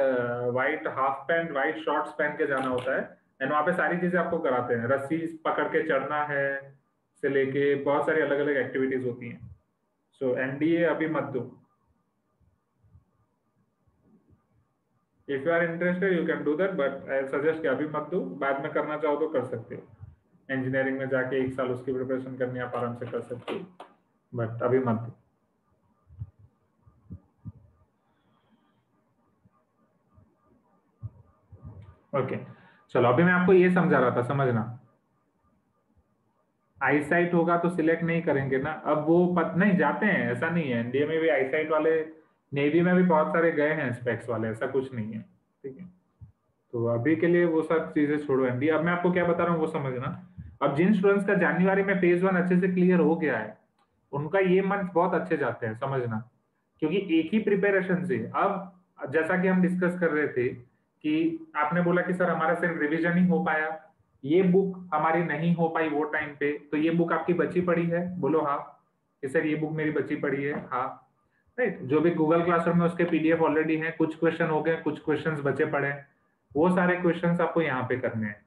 white half pant white shorts पहन के जाना होता है। एंड वहाँ पे सारी चीज़ें आपको कराते हैं। रस्सी पकड़ के चढ़ना है, से लेके बहुत सारी अलग अलग एक्टिविटीज़ होती हैं। सो एनडीए अभी मत दो। If you are interested you can do that but I suggest कि अभी मत दो। बाद में करना चाहो तो कर सकते हो। इंजीनियरिंग में जाके एक साल उसकी प्रिपरेशन करनी आप आराम से कर सकते हो। बट अभी मत दो। Okay okay. चलो, अभी मैं आपको ये समझा रहा था, समझना। आईसाइट होगा तो सिलेक्ट नहीं करेंगे ना। अब वो पत, नहीं, जाते हैं, ऐसा नहीं है। एनडीए में भी आईसाइट वाले नेवी में भी बहुत सारे गए हैं स्पेक्स वाले, ऐसा कुछ नहीं है, ठीक है? तो अभी के लिए वो सब चीज़ें छोड़ो एनडीए अब मैं आपको क्या बता रहा हूँ, वो समझना। अब जिन स्टूडेंट्स का जनवरी में फ़ेज़ वन अच्छे से क्लियर हो गया है, उनका ये मंथ बहुत अच्छे जाते हैं, समझना। क्योंकि एक ही प्रिपेरेशन से, अब जैसा कि हम डिस्कस कर रहे थे कि आपने बोला कि सर हमारा सिर्फ़ रिविजन ही हो पाया। ये बुक हमारी नहीं हो पाई वो टाइम पे तो ये बुक आपकी बची पड़ी है? बोलो हाँ। सर ये बुक मेरी बची पड़ी है हाँ। राइट जो भी गूगल क्लासरूम में उसके पीडीएफ ऑलरेडी है, कुछ क्वेश्चन हो गए, कुछ क्वेश्चन बचे पड़े वो सारे क्वेश्चन आपको यहाँ पे करने हैं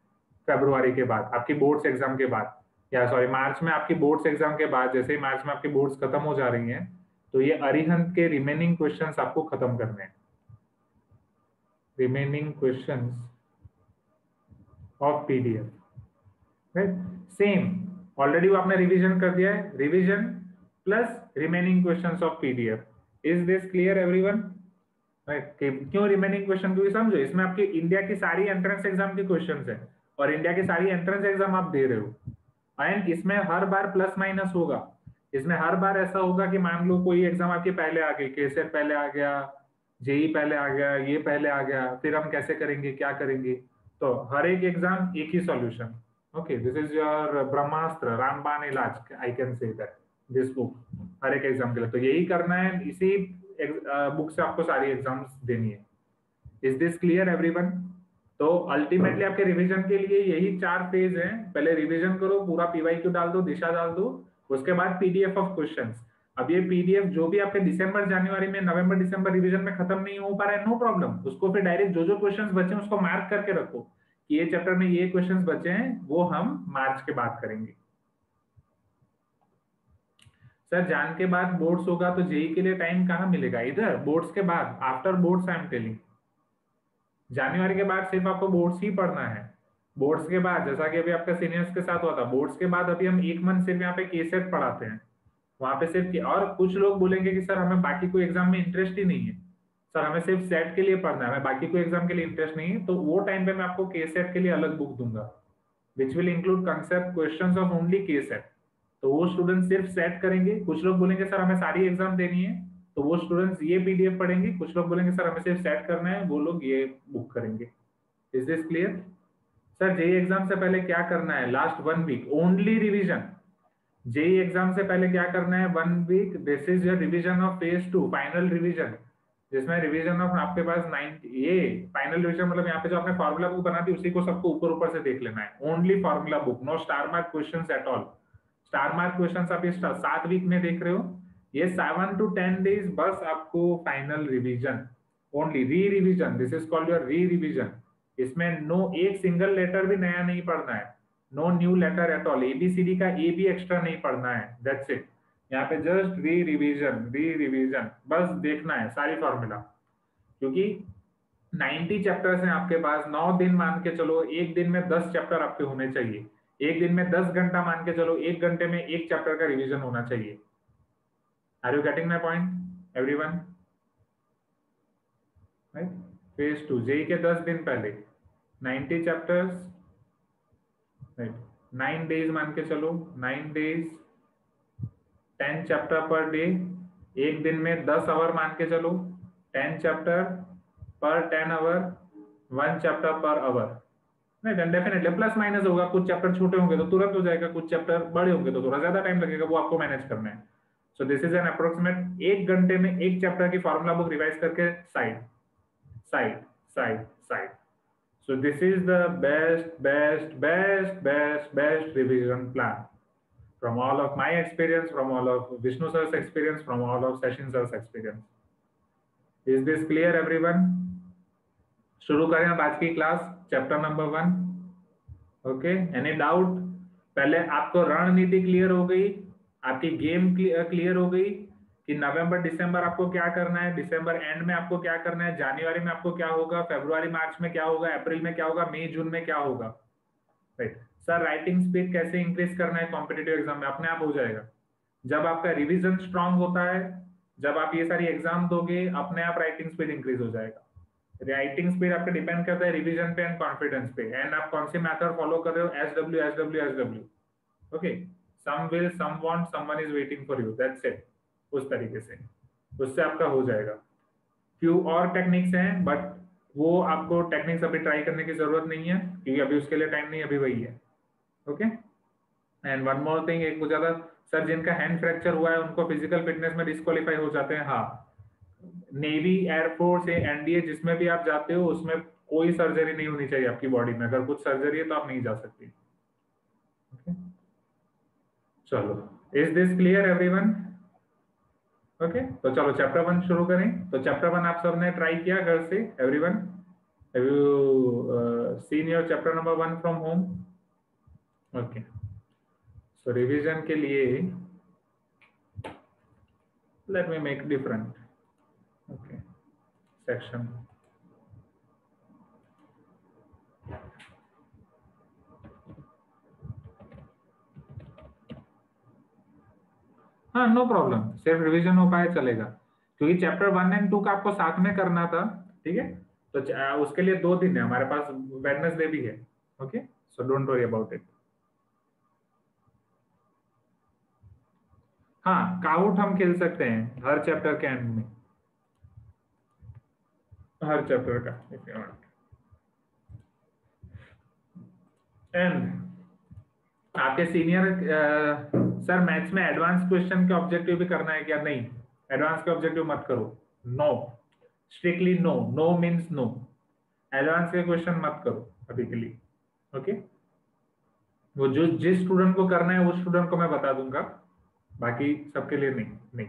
फेब्रुआरी के बाद, आपकी बोर्ड्स एग्ज़ाम के बाद। या सॉरी मार्च में आपकी बोर्ड्स एग्ज़ाम के बाद, जैसे ही मार्च में आपकी बोर्ड्स खत्म हो जा रही हैं तो ये अरिहंत के रिमेनिंग क्वेश्चंस आपको खत्म करने हैं। Remaining questions of PDF. Right? Same. Already वो आपने revision कर दिया है. Revision plus remaining questions of PDF. Is this clear, everyone? Right? क्यों रिमेनिंग क्वेश्चन क्योंकि समझो, इसमें आपके इंडिया की सारी एंट्रेंस एग्ज़ाम की क्वेश्चन है और इंडिया की सारी एंट्रेंस एग्ज़ाम आप दे रहे हो एंड इसमें हर बार प्लस माइनस होगा इसमें हर बार ऐसा होगा कि मान लो कोई एग्ज़ाम आपके पहले आ गई केसेट पहले आ गया जेई पहले आ गया, ये पहले आ गया, फिर हम कैसे करेंगे, क्या करेंगे तो हर एक एग्ज़ाम एक ही solution okay this is your ब्रह्मास्त्र रामबान इलाज I can say that this book हर एक एग्ज़ाम के लिए. तो यही करना है, इसी बुक से आपको सारी एग्ज़ाम्स देनी है. इज़ दिस क्लियर एवरीवन तो अल्टीमेटली आपके रिवीजन के लिए यही चार फ़ेज़ हैं. पहले रिवीजन करो, पूरा पीवाई क्यू डाल दो, दिशा डाल दो, उसके बाद पीडीएफ ऑफ़ क्वेश्चंस अब ये पीडीएफ जो भी आपके दिसंबर जनवरी में नवंबर दिसंबर रिवीजन में खत्म नहीं हो पा रहा है नो प्रॉब्लम उसको फिर डायरेक्ट जो जो क्वेश्चंस बचे उसको मार्क करके रखो कि ये चैप्टर में ये क्वेश्चंस बचे हैं, वो हम मार्च के बाद करेंगे। सर जान के बाद बोर्ड्स होगा तो जेई के लिए टाइम कहाँ मिलेगा? इधर बोर्ड्स के बाद after boards I am telling जनवरी के बाद सिर्फ़ आपको बोर्ड्स ही पढ़ना है। बोर्ड्स के बाद, जैसा कि अभी आपका सीनियर्स के साथ हुआ था बोर्ड्स के बाद अभी हम एक मंथ सिर्फ़ यहाँ पे केसेट पढ़ाते हैं। वहाँ पे सिर्फ़ और कुछ लोग बोलेंगे कि सर हमें बाकी कोई एग्ज़ाम में इंटरेस्ट ही नहीं है। सर हमें सिर्फ़ सेट के लिए पढ़ना है, हमें बाकी कोई एग्ज़ाम के लिए इंटरेस्ट नहीं है तो वो टाइम पे मैं आपको के सेट के लिए अलग बुक दूँगा which will include concept question of only के सेट तो वो स्टूडेंट सिर्फ़ सेट करेंगे, कुछ लोग बोलेंगे, सर हमें सारी एग्ज़ाम देनी है। तो वो स्टूडेंट्स ये पीडीएफ पढ़ेंगे, कुछ लोग बोलेंगे, सर हमें सिर्फ़ सेट करना है, वो लोग ये बुक करेंगे। Is this clear sir JEE exam से पहले क्या करना है? Last one week only revision JEE exam से पहले क्या करना है? One week this is your revision of phase two final revision जिसमें रिवीजन ऑफ़ आपके पास नाइन ये फाइनल रिवीजन मतलब यहाँ पे जो आपने फॉर्मूला बुक बना दी, उसी को सबको ऊपर ऊपर से देख लेना है। Only formula book no star mark questions at all star mark questions आप ये सात वीक में देख रहे हो। ये सेवन टू टेन डेज़ बस आपको final revision only re revision this is called your re revision इसमें नो एक सिंगल लेटर भी नया नहीं पढ़ना है। No new letter at all ABCD का ए भी एक्स्ट्रा नहीं पढ़ना है. दैट्स इट यहाँ पे जस्ट री रिवीजन री रिवीजन बस देखना है, सारी फॉर्मूला क्योंकि 90 चैप्टर्स हैं आपके पास, नौ दिन मान के चलो, एक दिन में 10 चैप्टर आपके होने चाहिए. एक दिन में 10 घंटा मान के चलो, एक घंटे में एक चैप्टर का रिवीजन होना चाहिए. Are you getting my point every one phase two JEE के 10 दिन पहले. 90 चैप्टर्स राइट नाइन डेज़ मान के चलो। Nine days ten chapter per day एक दिन में दस आवर मान के चलो। Ten chapter per ten hour one chapter per hour नहीं डेफिनेटली प्लस माइनस होगा। कुछ चैप्टर छोटे होंगे तो तुरंत हो जाएगा। कुछ चैप्टर बड़े होंगे तो थोड़ा ज़्यादा टाइम लगेगा। वो आपको मैनेज करना है। So this is an approximate एक घंटे में एक चैप्टर की फॉर्मूला बुक रिवाइज करके side side side side So this is the best, best, best, best, best revision plan from all of my experience, from all of Vishnu sir's experience, from all of Session sir's experience. Is this clear everyone? शुरू करें अब आज की class chapter number one okay any doubt पहले आपको रणनीति clear हो गई आपकी गेम क्लियर हो गई कि नवंबर, दिसंबर आपको क्या करना है? दिसंबर एंड में आपको क्या करना है? जनवरी में आपको क्या होगा? फेब्रुआरी, मार्च में क्या होगा? अप्रैल में क्या होगा? मई, जून में क्या होगा? राइट सर राइटिंग स्पीड कैसे इंक्रीज करना है कॉम्पिटेटिव एग्ज़ाम में? अपने आप हो जाएगा। जब आपका रिविजन स्ट्रांग होता है, जब आप ये सारी एग्ज़ाम दोगे, अपने आप राइटिंग स्पीड इंक्रीज हो जाएगा। राइटिंग स्पीड आपका डिपेंड करता है रिविजन पे एंड कॉन्फिडेंस पे। एंड आप कौन से मैथड फॉलो कर रहे हो? S W S W S W okay some will some want someone is waiting for you that's it उस तरीके से। उससे आपका हो जाएगा। फ्यू और टेक्निक्स हैं बट वो आपको टेक्निक्स अभी ट्राई करने की ज़रूरत नहीं है, क्योंकि अभी उसके लिए टाइम नहीं, अभी वही है। Okay and one more thing एक ज़्यादा, सर, जिनका हैंड फ्रैक्चर हुआ है, उनको फ़िज़िकल फिटनेस में डिस्कालीफाई हो जाते हैं हाँ। नेवी एयरफोर्स एनडीए जिसमें भी आप जाते हो, उसमें कोई सर्जरी नहीं होनी चाहिए आपकी बॉडी में। अगर कुछ सर्जरी है तो आप नहीं जा सकती। Okay? चलो। Is this clear everyone okay तो चलो चैप्टर वन शुरू करें। तो चैप्टर वन आप सबने ट्राई किया घर से everyone have you seen your chapter number one from home okay so revision के लिए let me make different okay section हाँ नो प्रॉब्लम सिर्फ़ रिवीजन हो पाए चलेगा। क्योंकि चैप्टर वन एंड टू का आपको साथ में करना था, ठीक है? तो उसके लिए दो दिन है, हमारे पास वेडनेसडे भी है okay so don't worry about it हाँ काउट हम खेल सकते हैं, हर चैप्टर के एंड में। हर चैप्टर का एंड आपके सीनियर सर मैथ्स में एडवांस क्वेश्चन के ऑब्जेक्टिव भी करना है क्या? नहीं. एडवांस के ऑब्जेक्टिव मत करो. No strictly no no means no advance के क्वेश्चन मत करो अभी के लिए. ओके वो जो जिस स्टूडेंट को करना है, उस स्टूडेंट को मैं बता दूँगा. बाकी सबके लिए नहीं. नहीं.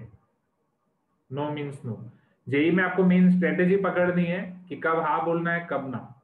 नो मीन्स नो जेई में आपको मेन स्ट्रेटेजी पकड़नी है कि कब हाँ बोलना है, कब ना.